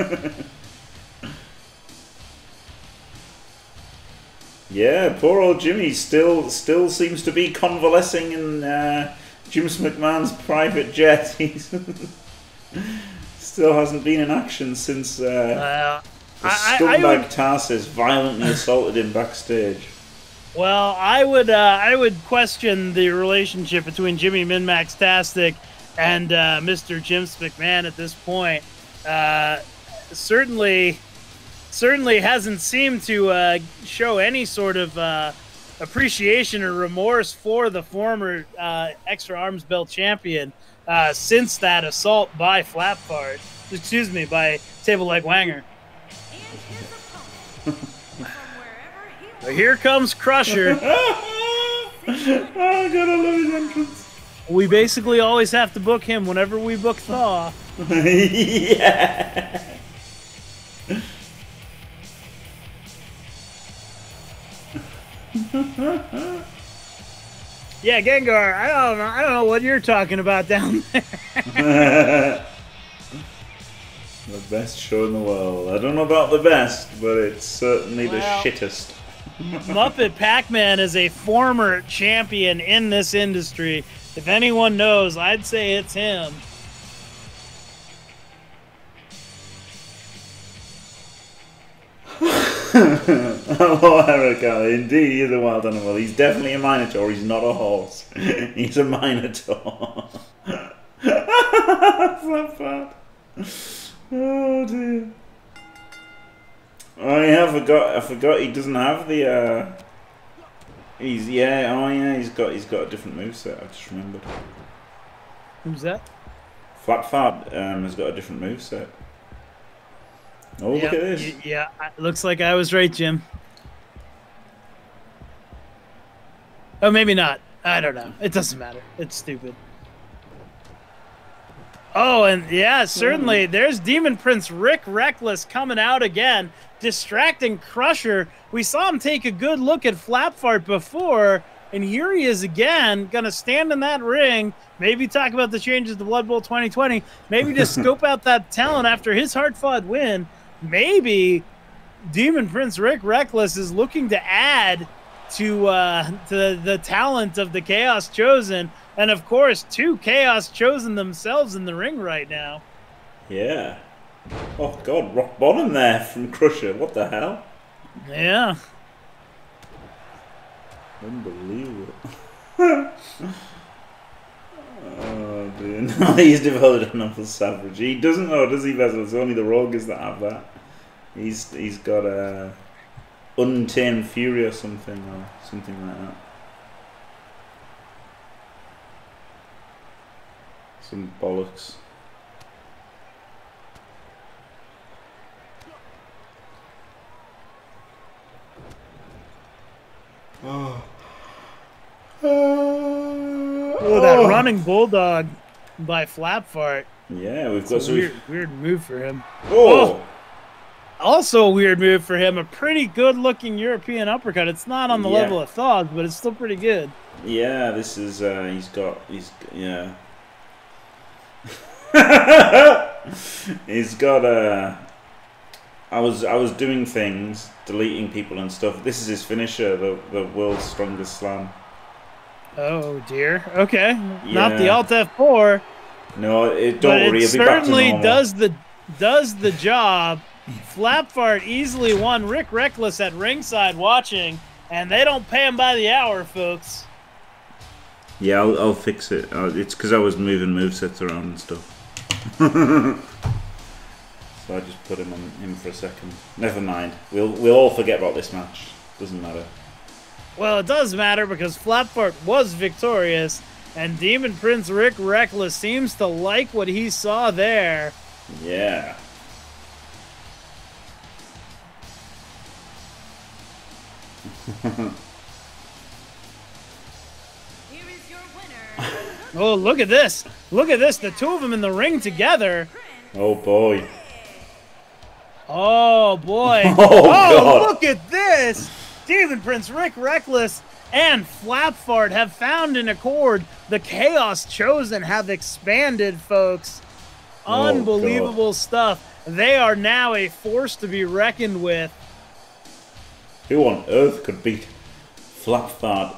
Yeah, poor old Jimmy still still seems to be convalescing in uh, James McMahon's private jet. *laughs* He's still hasn't been in action since uh, Uh, scumbag would, Tarsus violently assaulted him backstage. well, I would uh, I would question the relationship between Jimmy Minmax Tastic and uh, Mr. Jim McMahon at this point. Uh, certainly, certainly hasn't seemed to uh, show any sort of uh, appreciation or remorse for the former uh, extra arms belt champion uh, since that assault by Flapfart. Excuse me, by Table Leg Wanger. And his opponent, Here comes Crusher. oh god, I love his entrance. We basically always have to book him whenever we book Thaw. yeah. *laughs* Yeah, Gengar. I don't know. I don't know what you're talking about down there. *laughs* The best show in the world. I don't know about the best, but it's certainly the shittest. Muppet Pac-Man is a former champion in this industry. If anyone knows, I'd say it's him. *laughs* oh, Erica, indeed, he is a wild animal. He's definitely a minotaur. He's not a horse. *laughs* He's a minotaur. *laughs* Flap. Oh dear. Oh yeah, I forgot. I forgot. He doesn't have the. uh He's yeah. Oh yeah. He's got. He's got a different moveset. I just remembered. Who's that? Flap Fab um, has got a different moveset. Oh look at this. yeah, looks like I was right, Jim. Oh, maybe not. I don't know. It doesn't matter. It's stupid. Oh, and yeah, certainly. There's Demon Prince Rick Reckless coming out again, distracting Crusher. We saw him take a good look at Flapfart before, and here he is again, gonna stand in that ring. Maybe talk about the changes to Blood Bowl 2020. Maybe just *laughs* scope out that talent after his hard-fought win. Maybe Demon Prince Rick Reckless is looking to add to uh, to the talent of the Chaos Chosen, and of course, two Chaos Chosen themselves in the ring right now. Yeah. Oh god, rock bottom there from Crusher. What the hell? Yeah, Unbelievable. *laughs* oh dear. *laughs* No, he's devoted an Uncle Savage. He doesn't know, does he, Bezel? It's only the Rogues that have that. He's he's got a Untamed Fury or something or something like that. Some bollocks. oh, Oh, that running bulldog by Flapfart. Yeah, we've got It's a some. weird, weird move for him. Oh, Also, a weird move for him. A pretty good-looking European uppercut. It's not on the Yeah. level of Thaw's, but it's still pretty good. yeah. This is. Uh, he's got. He's yeah. *laughs* he's got. Uh, was I was doing things, deleting people and stuff. This is his finisher, the the world's strongest slam. Oh dear. Okay, not the Alt F4. No, it, don't worry. it He'll back to certainly does the does the job. Flapfart easily won Rick Reckless at ringside watching, and they don't pay him by the hour, folks. Yeah, I'll, I'll fix it. Uh, it's because I was moving movesets around and stuff. *laughs* so I just put him on him for a second. Never mind. We'll we'll all forget about this match. Doesn't matter. Well, it does matter because Flapfart was victorious, and Demon Prince Rick Reckless seems to like what he saw there. Yeah. *laughs* *laughs* Oh, look at this! Look at this! The two of them in the ring together. Oh boy. Oh boy! *laughs* Oh, oh God. look at this! Demon Prince Rick Reckless and Flapfart have found an accord. The Chaos Chosen have expanded, folks. Oh, Unbelievable stuff. They are now a force to be reckoned with. Who on earth could beat Flapfart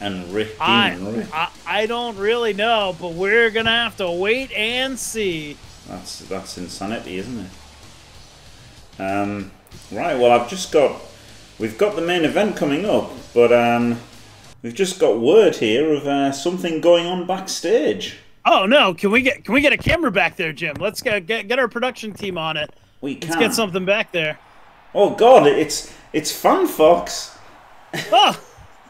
and Rick I, Rick? I I don't really know, but we're gonna have to wait and see. That's that's insanity, isn't it? Um, right. Well, I've just got we've got the main event coming up, but um, we've just got word here of uh, something going on backstage. Oh no! Can we get can we get a camera back there, Jim? Let's get get, get our production team on it. We can. Let's get something back there. Oh God! It's it's Fan Fox. Oh,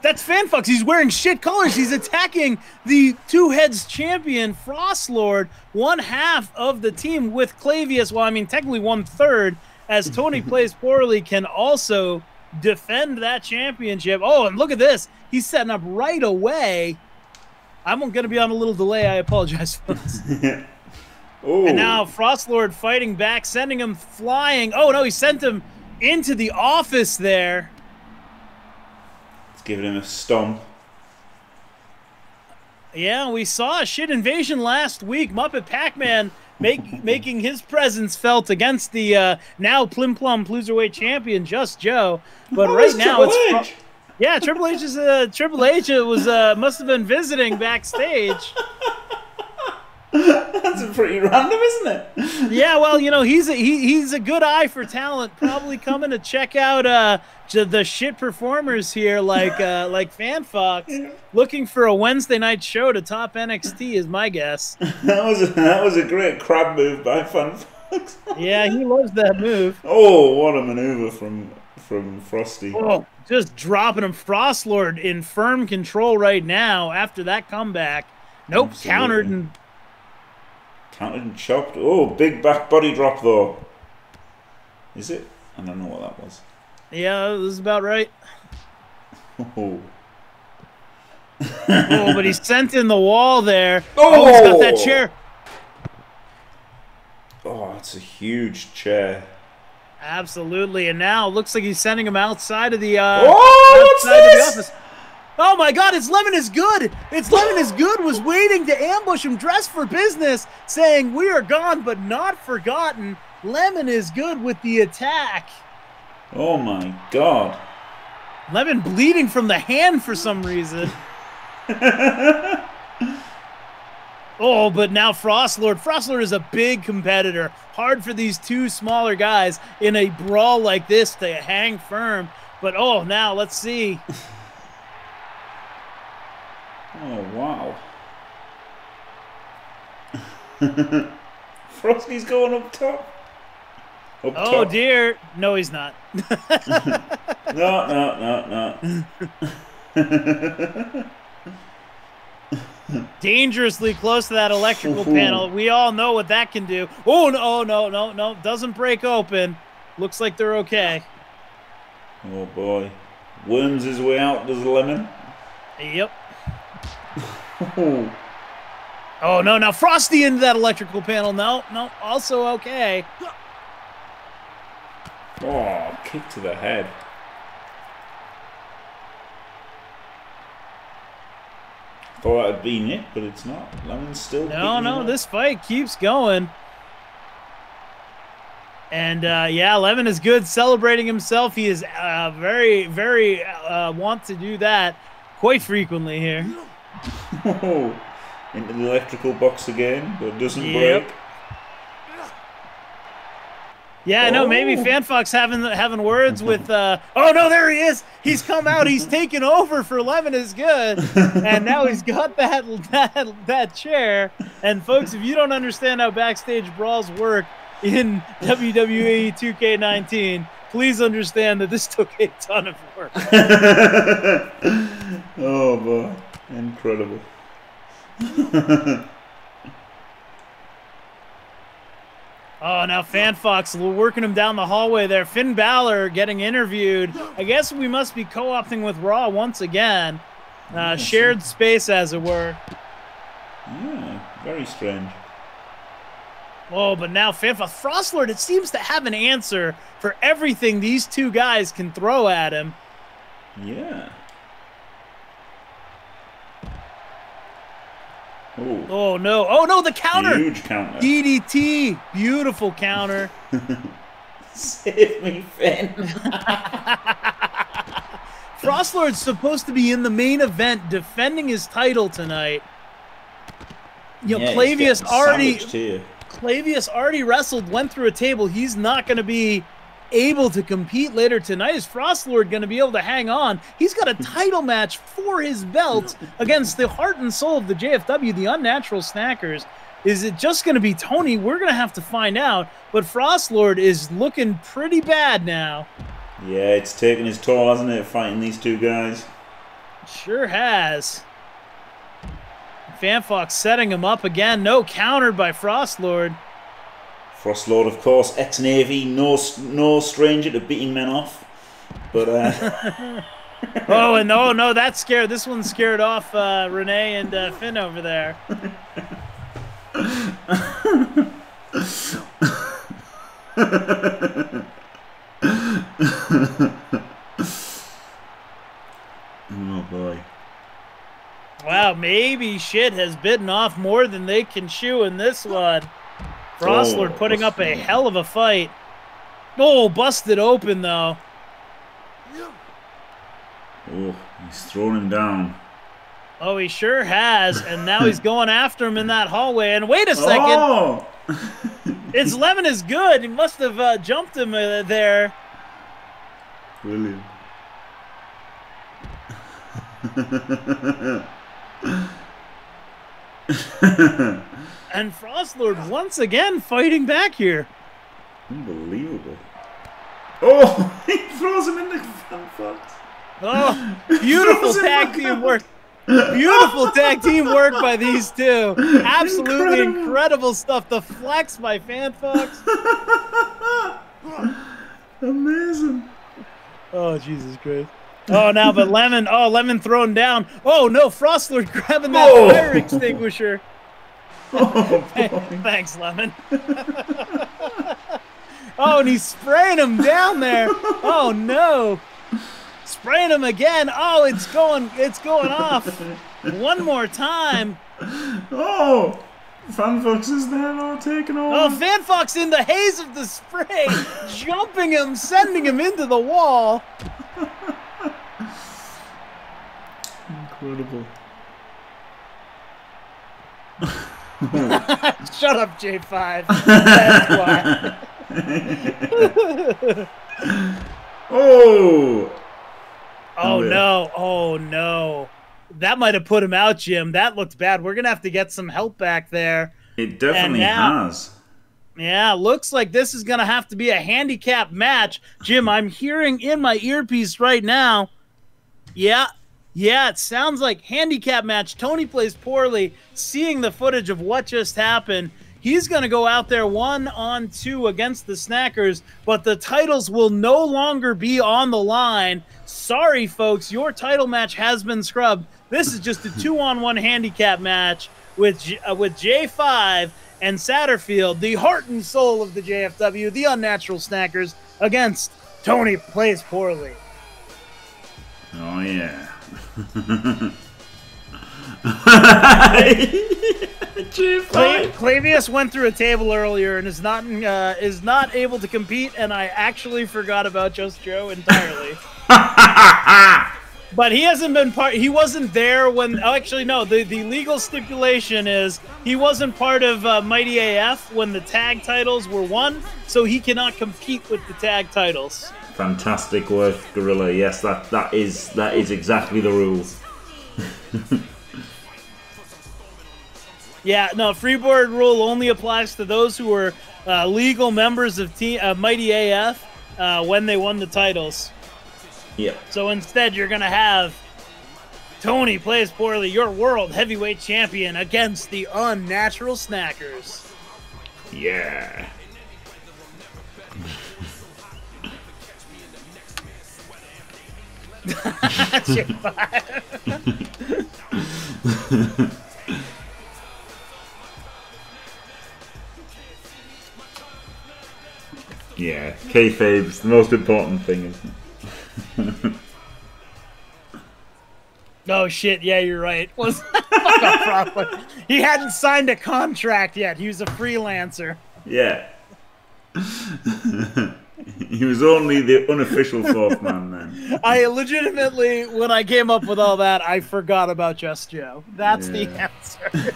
that's FanFox. He's wearing shit colors. He's attacking the Two Heads champion, Frostlord, one half of the team with Clavius. Well, I mean, technically one third, as Tony *laughs* plays poorly, can also defend that championship. Oh, and look at this. He's setting up right away. I'm going to be on a little delay. I apologize, folks. *laughs* Oh, And now Frostlord fighting back, sending him flying. Oh no, he sent him into the office there. Giving him a stomp. Yeah, we saw a shit invasion last week. Muppet Pac-Man make, making his presence felt against the uh, now Plim Plum Cruiserweight champion Just Joe. But Oh, right now Triple it's H. yeah, Triple H is uh, Triple H was uh, must have been visiting backstage. *laughs* *laughs* That's pretty random, isn't it? Yeah, well, you know, he's a, he, he's a good eye for talent. Probably coming to check out uh, the shit performers here, like uh, *laughs* like Fan Fox, looking for a Wednesday night show to top NXT is my guess. That was a, that was a great crab move by Fan Fox. Yeah, he loves that move. Oh, what a maneuver from from Frosty. Oh, just dropping him. Frostlord in firm control right now after that comeback. Nope, Absolutely. countered and Counted and chopped. Oh, big back body drop though. Is it? I don't know what that was. yeah, this is about right. Oh. Oh, but he's *laughs* sent in the wall there. Oh! he's got that chair. Oh, it's a huge chair. Absolutely, and now it looks like he's sending him outside of the uh, Oh, what's outside of the this? Oh my God! It's Lemon is good. It's Lemon is good. Was waiting to ambush him, dressed for business, saying we are gone but not forgotten. Lemon is good with the attack. Oh my god. Lemon bleeding from the hand for some reason. *laughs* oh, but now Frostlord. Frostlord is a big competitor. Hard for these two smaller guys in a brawl like this to hang firm. But oh, now let's see. *laughs* Oh wow. *laughs* Frosty's going up top. Up Oh top. dear. No, he's not. *laughs* No, no, no, no. *laughs* Dangerously close to that electrical panel. We all know what that can do. Oh no, oh, no, no, no. Doesn't break open. Looks like they're okay. Oh boy. Worms his way out, does Lemon? Yep. Oh. *laughs* Oh no! Now Frosty into that electrical panel. No, no. Also okay. oh, kick to the head. Thought that had been it, but it's not. Lemon's still. No, no. This fight keeps going. And uh, yeah, Lemon is good, celebrating himself. He is uh, very, very uh, want to do that quite frequently here. Oh, into the electrical box again, but doesn't Yep. break. Yeah, I know. Maybe Oh. FanFox having having words with. Uh, oh no, there he is. He's come out. He's *laughs* taken over for Lemon is good, and now he's got that that that chair. And folks, if you don't understand how backstage brawls work in WWE 2K19, please understand that this *laughs* took a ton of work. *laughs* oh boy, incredible. *laughs* Oh, now FanFox working him down the hallway there. Finn Balor getting interviewed. I guess we must be co-opting with Raw once again. Uh, shared space, as it were. Yeah, very strange. Oh, but now FanFox Frostlord, it seems to have an answer for everything these two guys can throw at him. Yeah. Oh, Oh no! Oh no! The counter. huge counter. DDT. Beautiful counter. *laughs* Save me, Finn. *laughs* Frostlord's supposed to be in the main event defending his title tonight. You know, Yeah, Clavius already. Clavius already wrestled, went through a table. He's not going to be able to compete later tonight. Is Frostlord going to be able to hang on? He's got a title match for his belt against the heart and soul of the JFW, the Unnatural Snackers. Is it just going to be Tony? We're going to have to find out. But Frostlord is looking pretty bad now. Yeah, it's taken his toll, hasn't it, fighting these two guys? Sure has. FanFox setting him up again. No countered by Frostlord. Frostlord, of course, ex-Navy, no, no stranger to beating men off. But uh, *laughs* Oh, and oh no, that scared. This one scared off uh, Renee and uh, Finn over there. *laughs* oh boy. Wow, maybe shit has bitten off more than they can chew in this one. Frostlord Oh, putting up a hell of a fight. Oh, busted open though. Oh, he's thrown him down. Oh, he sure has, and now he's *laughs* going after him in that hallway. And wait a second, Oh! *laughs* it's Lemon is good. He must have uh, jumped him uh, there. Brilliant. *laughs* And Frostlord once again fighting back here. Unbelievable. Oh, *laughs* he throws him in the fox. Oh, *laughs* beautiful tag team work. Beautiful tag team work by these two. *laughs* Absolutely Incredible. incredible stuff. The flex by Fan Fox. Amazing. Oh, Jesus Christ. Oh, now, but Lemon. Oh, Lemon thrown down. Oh, no. Frostlord grabbing that Oh. fire extinguisher. *laughs* Oh, thanks, Lemon. *laughs* oh, and he's spraying him down there. Oh, no. Spraying him again. Oh, it's going. It's going off. One more time. Oh, Fanfox is there now taking over. Oh, Fan Fox in the haze of the spray, jumping him, sending him into the wall. Incredible. *laughs* *laughs* Shut up, J5. *laughs* That's why. Oh. oh! Oh yeah. no! Oh no! That might have put him out, Jim. That looked bad. We're gonna have to get some help back there. It definitely now- has. Yeah, looks like this is gonna have to be a handicap match. Jim, I'm hearing in my earpiece right now. Yeah, yeah, it sounds like handicap match. Tony plays poorly. Seeing the footage of what just happened, he's gonna go out there one on two against the Snackers, but the titles will no longer be on the line. Sorry, folks, your title match has been scrubbed. This is just a *laughs* two-on-one handicap match with J- uh, with J5 and Satterfield, the heart and soul of the JFW, the unnatural snackers, against Tony plays poorly. Oh, yeah. Cla- *laughs* Clavius went through a table earlier and is not uh, is not able to compete, and I actually forgot about Just Joe entirely. *laughs* but he hasn't been part. He wasn't there when. Oh, actually, no. The the legal stipulation is he wasn't part of uh, Mighty AF when the tag titles were won, so he cannot compete with the tag titles. Fantastic work, Gorilla. Yes, that, that is that is exactly the rules. Yeah, no, Freebird rule only applies to those who were uh, legal members of Team uh, Mighty AF uh, when they won the titles. Yep. So instead, you're gonna have Tony plays poorly, your world heavyweight champion against the unnatural snackers. Yeah. *laughs* Yeah, kayfabe's the most important thing, isn't it? *laughs* oh shit! Yeah, you're right. *laughs* Was Fuck up, He hadn't signed a contract yet. He was a freelancer. Yeah. He was only the unofficial fourth man then. I legitimately, when I came up with all that, I forgot about Just Joe. That's the answer.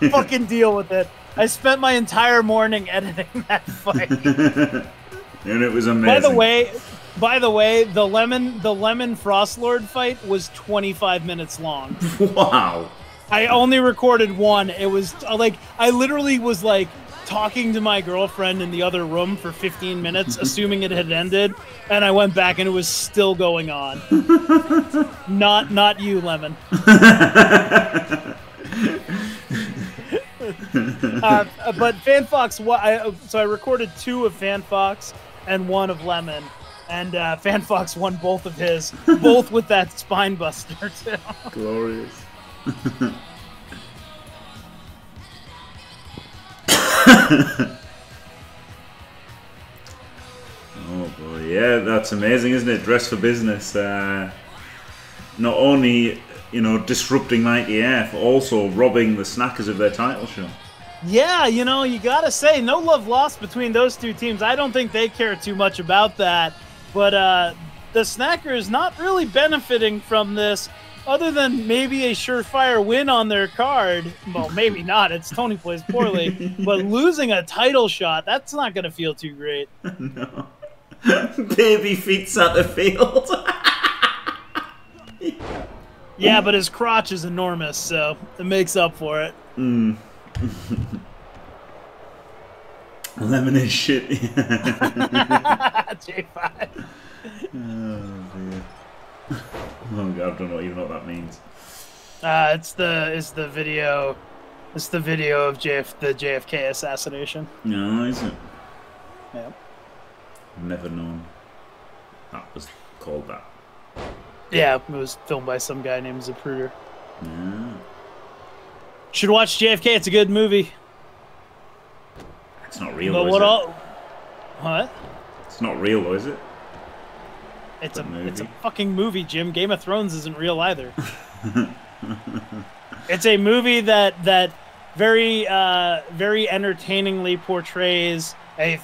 *laughs* Fucking deal with it. I spent my entire morning editing that fight. *laughs* And it was amazing. by the way, by the way, the lemon the lemon frostlord fight was 25 minutes long. *laughs* wow. I only recorded one. It was uh, like I literally was like talking to my girlfriend in the other room for 15 minutes, assuming it had ended, and I went back and it was still going on. *laughs* not not you, Lemon. *laughs* uh, but Fan Fox, what I, so I recorded two of Fan Fox and one of Lemon, And uh, Fan Fox won both of his, both with that spine buster too. *laughs* Glorious. *laughs* oh boy, yeah, that's amazing, isn't it? Dress for business. Uh, not only you know disrupting ITF, also robbing the snackers of their title shot. Yeah, you know, you gotta say, no love lost between those two teams. I don't think they care too much about that. But uh, the Snackers not really benefiting from this, other than maybe a surefire win on their card. Well, maybe not. It's Tony plays poorly, *laughs* but losing a title shot, that's not gonna feel too great. *laughs* no. *laughs* Baby feet's out the field. Yeah, but his crotch is enormous, so it makes up for it. mm. Lemonade shit. J5. Oh dear. *laughs* Oh god, I don't know even what that means. Uh, it's the it's the video, it's the video of JF the JFK assassination. No, is it? Yeah. Never known. That was called that. Yeah, it was filmed by some guy named Zapruder. Yeah. Should watch JFK. It's a good movie. It's not real, but though, what all? What? It's not real, though, is it? It's a Good it's a fucking movie, Jim. Game of Thrones isn't real either. *laughs* it's a movie that that very uh, very entertainingly portrays a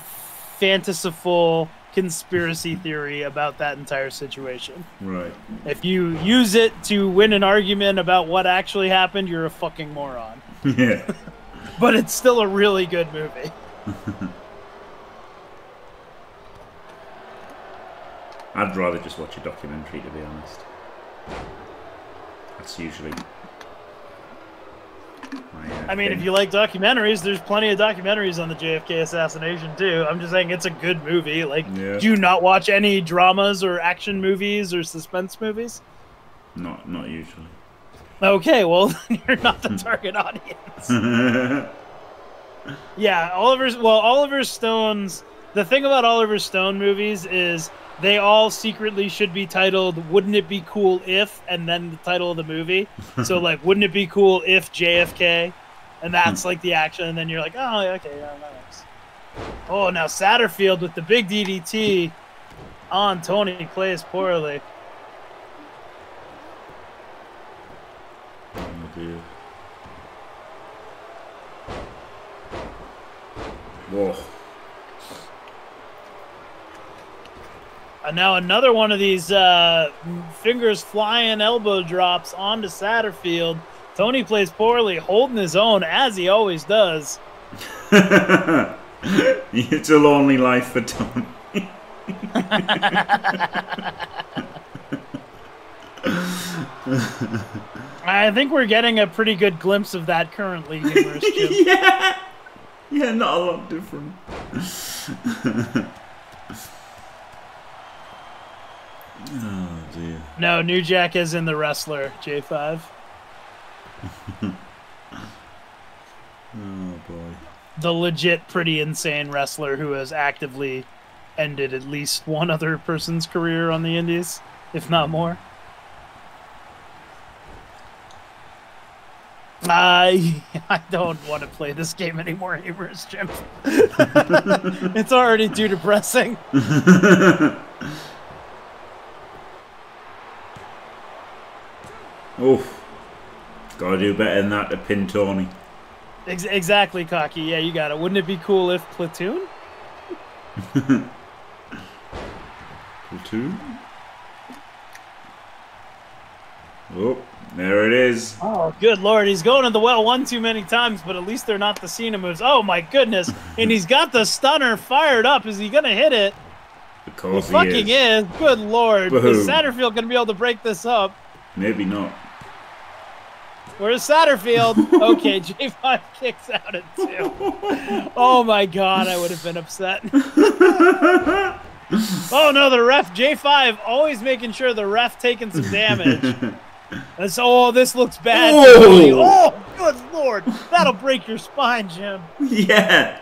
fanciful conspiracy *laughs* theory about that entire situation. Right. If you use it to win an argument about what actually happened, you're a fucking moron. *laughs* yeah. But it's still a really good movie. I'd rather just watch a documentary, to be honest. That's usually. My, uh, I mean, thing. if you like documentaries, there's plenty of documentaries on the JFK assassination too. I'm just saying it's a good movie. Like, Yeah. do you not watch any dramas or action movies or suspense movies? Not, not usually. Okay, well *laughs* you're not the target audience. *laughs* Yeah, Oliver's well, Oliver Stone's the thing about Oliver Stone movies is they all secretly should be titled "Wouldn't it be cool if?" and then the title of the movie. so *laughs* like, wouldn't it be cool if JFK? And that's like the action, and then you're like, oh, okay, yeah, nice. Oh, now Satterfield with the big DDT on Tony plays poorly. oh. Whoa. And now another one of these uh, fingers flying elbow drops onto Satterfield. Tony plays poorly, holding his own as he always does. *laughs* it's a lonely life for Tony. *laughs* I think we're getting a pretty good glimpse of that currently, *laughs* yeah. Yeah, not a lot different. Oh dear. No, New Jack is in the wrestler, J5. *laughs* Oh boy. The legit, pretty insane wrestler who has actively ended at least one other person's career on the Indies, if not more. I *laughs* I don't want to play this game anymore, humorous Jim. *laughs* it's already too depressing. Oof. Gotta do better than that to pin Tony. Ex- exactly, cocky. Yeah, you got it. Wouldn't it be cool if platoon? *laughs* Platoon? Oh, there it is. Oh, good lord, he's going to the well one too many times, but at least they're not the Cena moves. Oh my goodness! *laughs* and he's got the stunner fired up. Is he gonna hit it? Of He course fucking he is. is. Good lord, Boom. is Satterfield gonna be able to break this up? Maybe not. Where's Satterfield? okay, *laughs* J5 kicks out at two. Oh my god, I would have been upset. *laughs* oh no, the ref J5 always making sure the ref taking some damage. *laughs* Oh, this looks bad. Oh, good lord, that'll break your spine, Jim. yeah.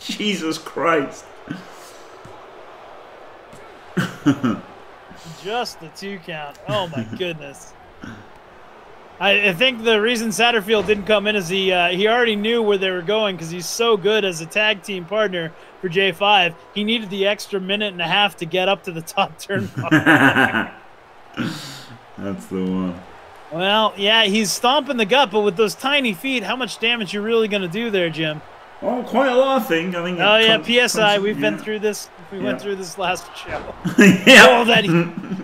Jesus Christ. Just the two count. Oh my goodness. I, I think the reason Satterfield didn't come in is he uh, he already knew where they were going because he's so good as a tag team partner for J5. He needed the extra minute and a half to get up to the *laughs* top turnbuckle. *laughs* That's the one. well, yeah, he's stomping the gut, but with those tiny feet, how much damage you really going to do there, Jim? Oh, quite a lot, I think. I think. Oh yeah, PSI. We've been through this. We Yeah. went through this last show. *laughs* yeah. Oh, that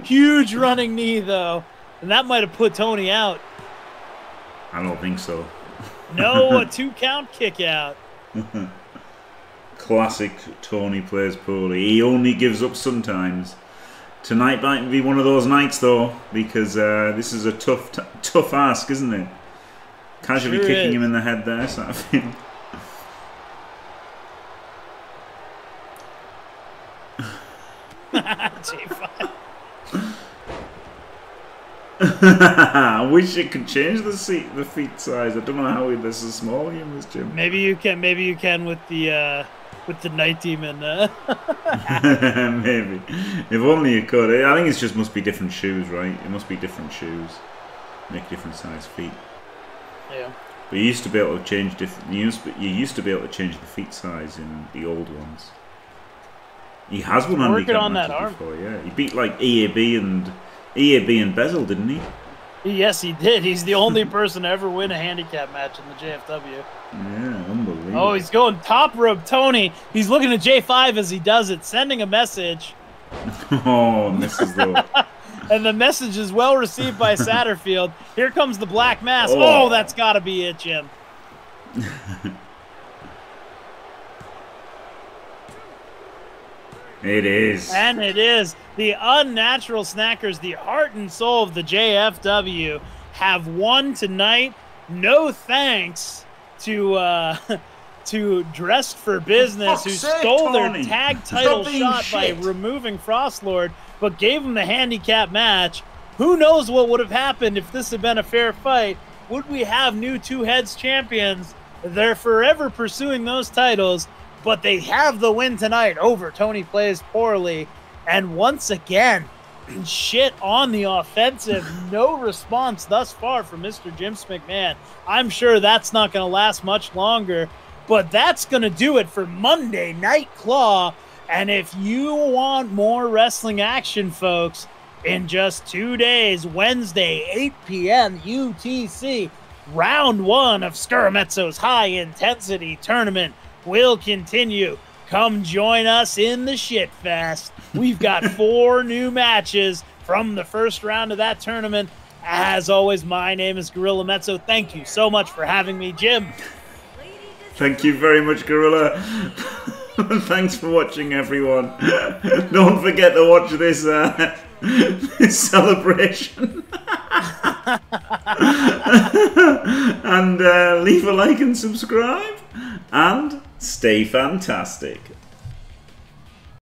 huge running knee though, and that might have put Tony out. I don't think so. No, a *laughs* two count kick out. Classic Tony plays poorly. He only gives up sometimes. Tonight might be one of those nights though, because uh, this is a tough, t- tough ask, isn't it? Casually Sure kicking is. him in the head there, sort of thing. *laughs* J5. *laughs* I wish it could change the seat, the feet size. I don't know how this is small in this gym. Maybe you can. Maybe you can with the uh, with the night demon. Uh, *laughs* Maybe. If only you could. I think it just must be different shoes, right? It must be different shoes. Make different size feet. yeah. But you used to be able to change different. You used, you used to be able to change the feet size in the old ones. He has Working handicap on that arm. before, yeah. He beat like EAB and EAB and Bezel, didn't he? Yes, he did. He's the only *laughs* person to ever win a handicap match in the JFW. Yeah, unbelievable. Oh, he's going top rope, Tony. He's looking at J5 as he does it, sending a message, *laughs* oh, is the. *laughs* and the message is well received by Satterfield. Here comes the black mass. Oh. Oh, that's got to be it, Jim. It is. And it is the unnatural snackers, the heart and soul of the JFW, have won tonight. No thanks to uh, *laughs* to Dressed for Business, who sake, stole Tony. their tag title shot shit. by removing Frostlord, but gave him the handicap match. Who knows what would have happened if this had been a fair fight? Would we have new two heads champions? They're forever pursuing those titles, but they have the win tonight over Tony Plays Poorly. And once again, *clears throat* shit on the offensive. *laughs* No response thus far from Mr. Jim McMahon. I'm sure that's not going to last much longer, but that's going to do it for Monday Night Claw. And if you want more wrestling action, folks, in just two days, Wednesday, 8 p.m. UTC, round one of Skirmezzo's high intensity tournament will continue. Come join us in the shit fest. We've got *laughs* four new matches from the first round of that tournament. As always, my name is Gorilla Mezzo. Thank you so much for having me, Jim. Thank you very much, Gorilla. *laughs* Thanks for watching, everyone. *laughs* Don't forget to watch this, uh, this celebration. and uh, leave a like and subscribe. And stay fantastic.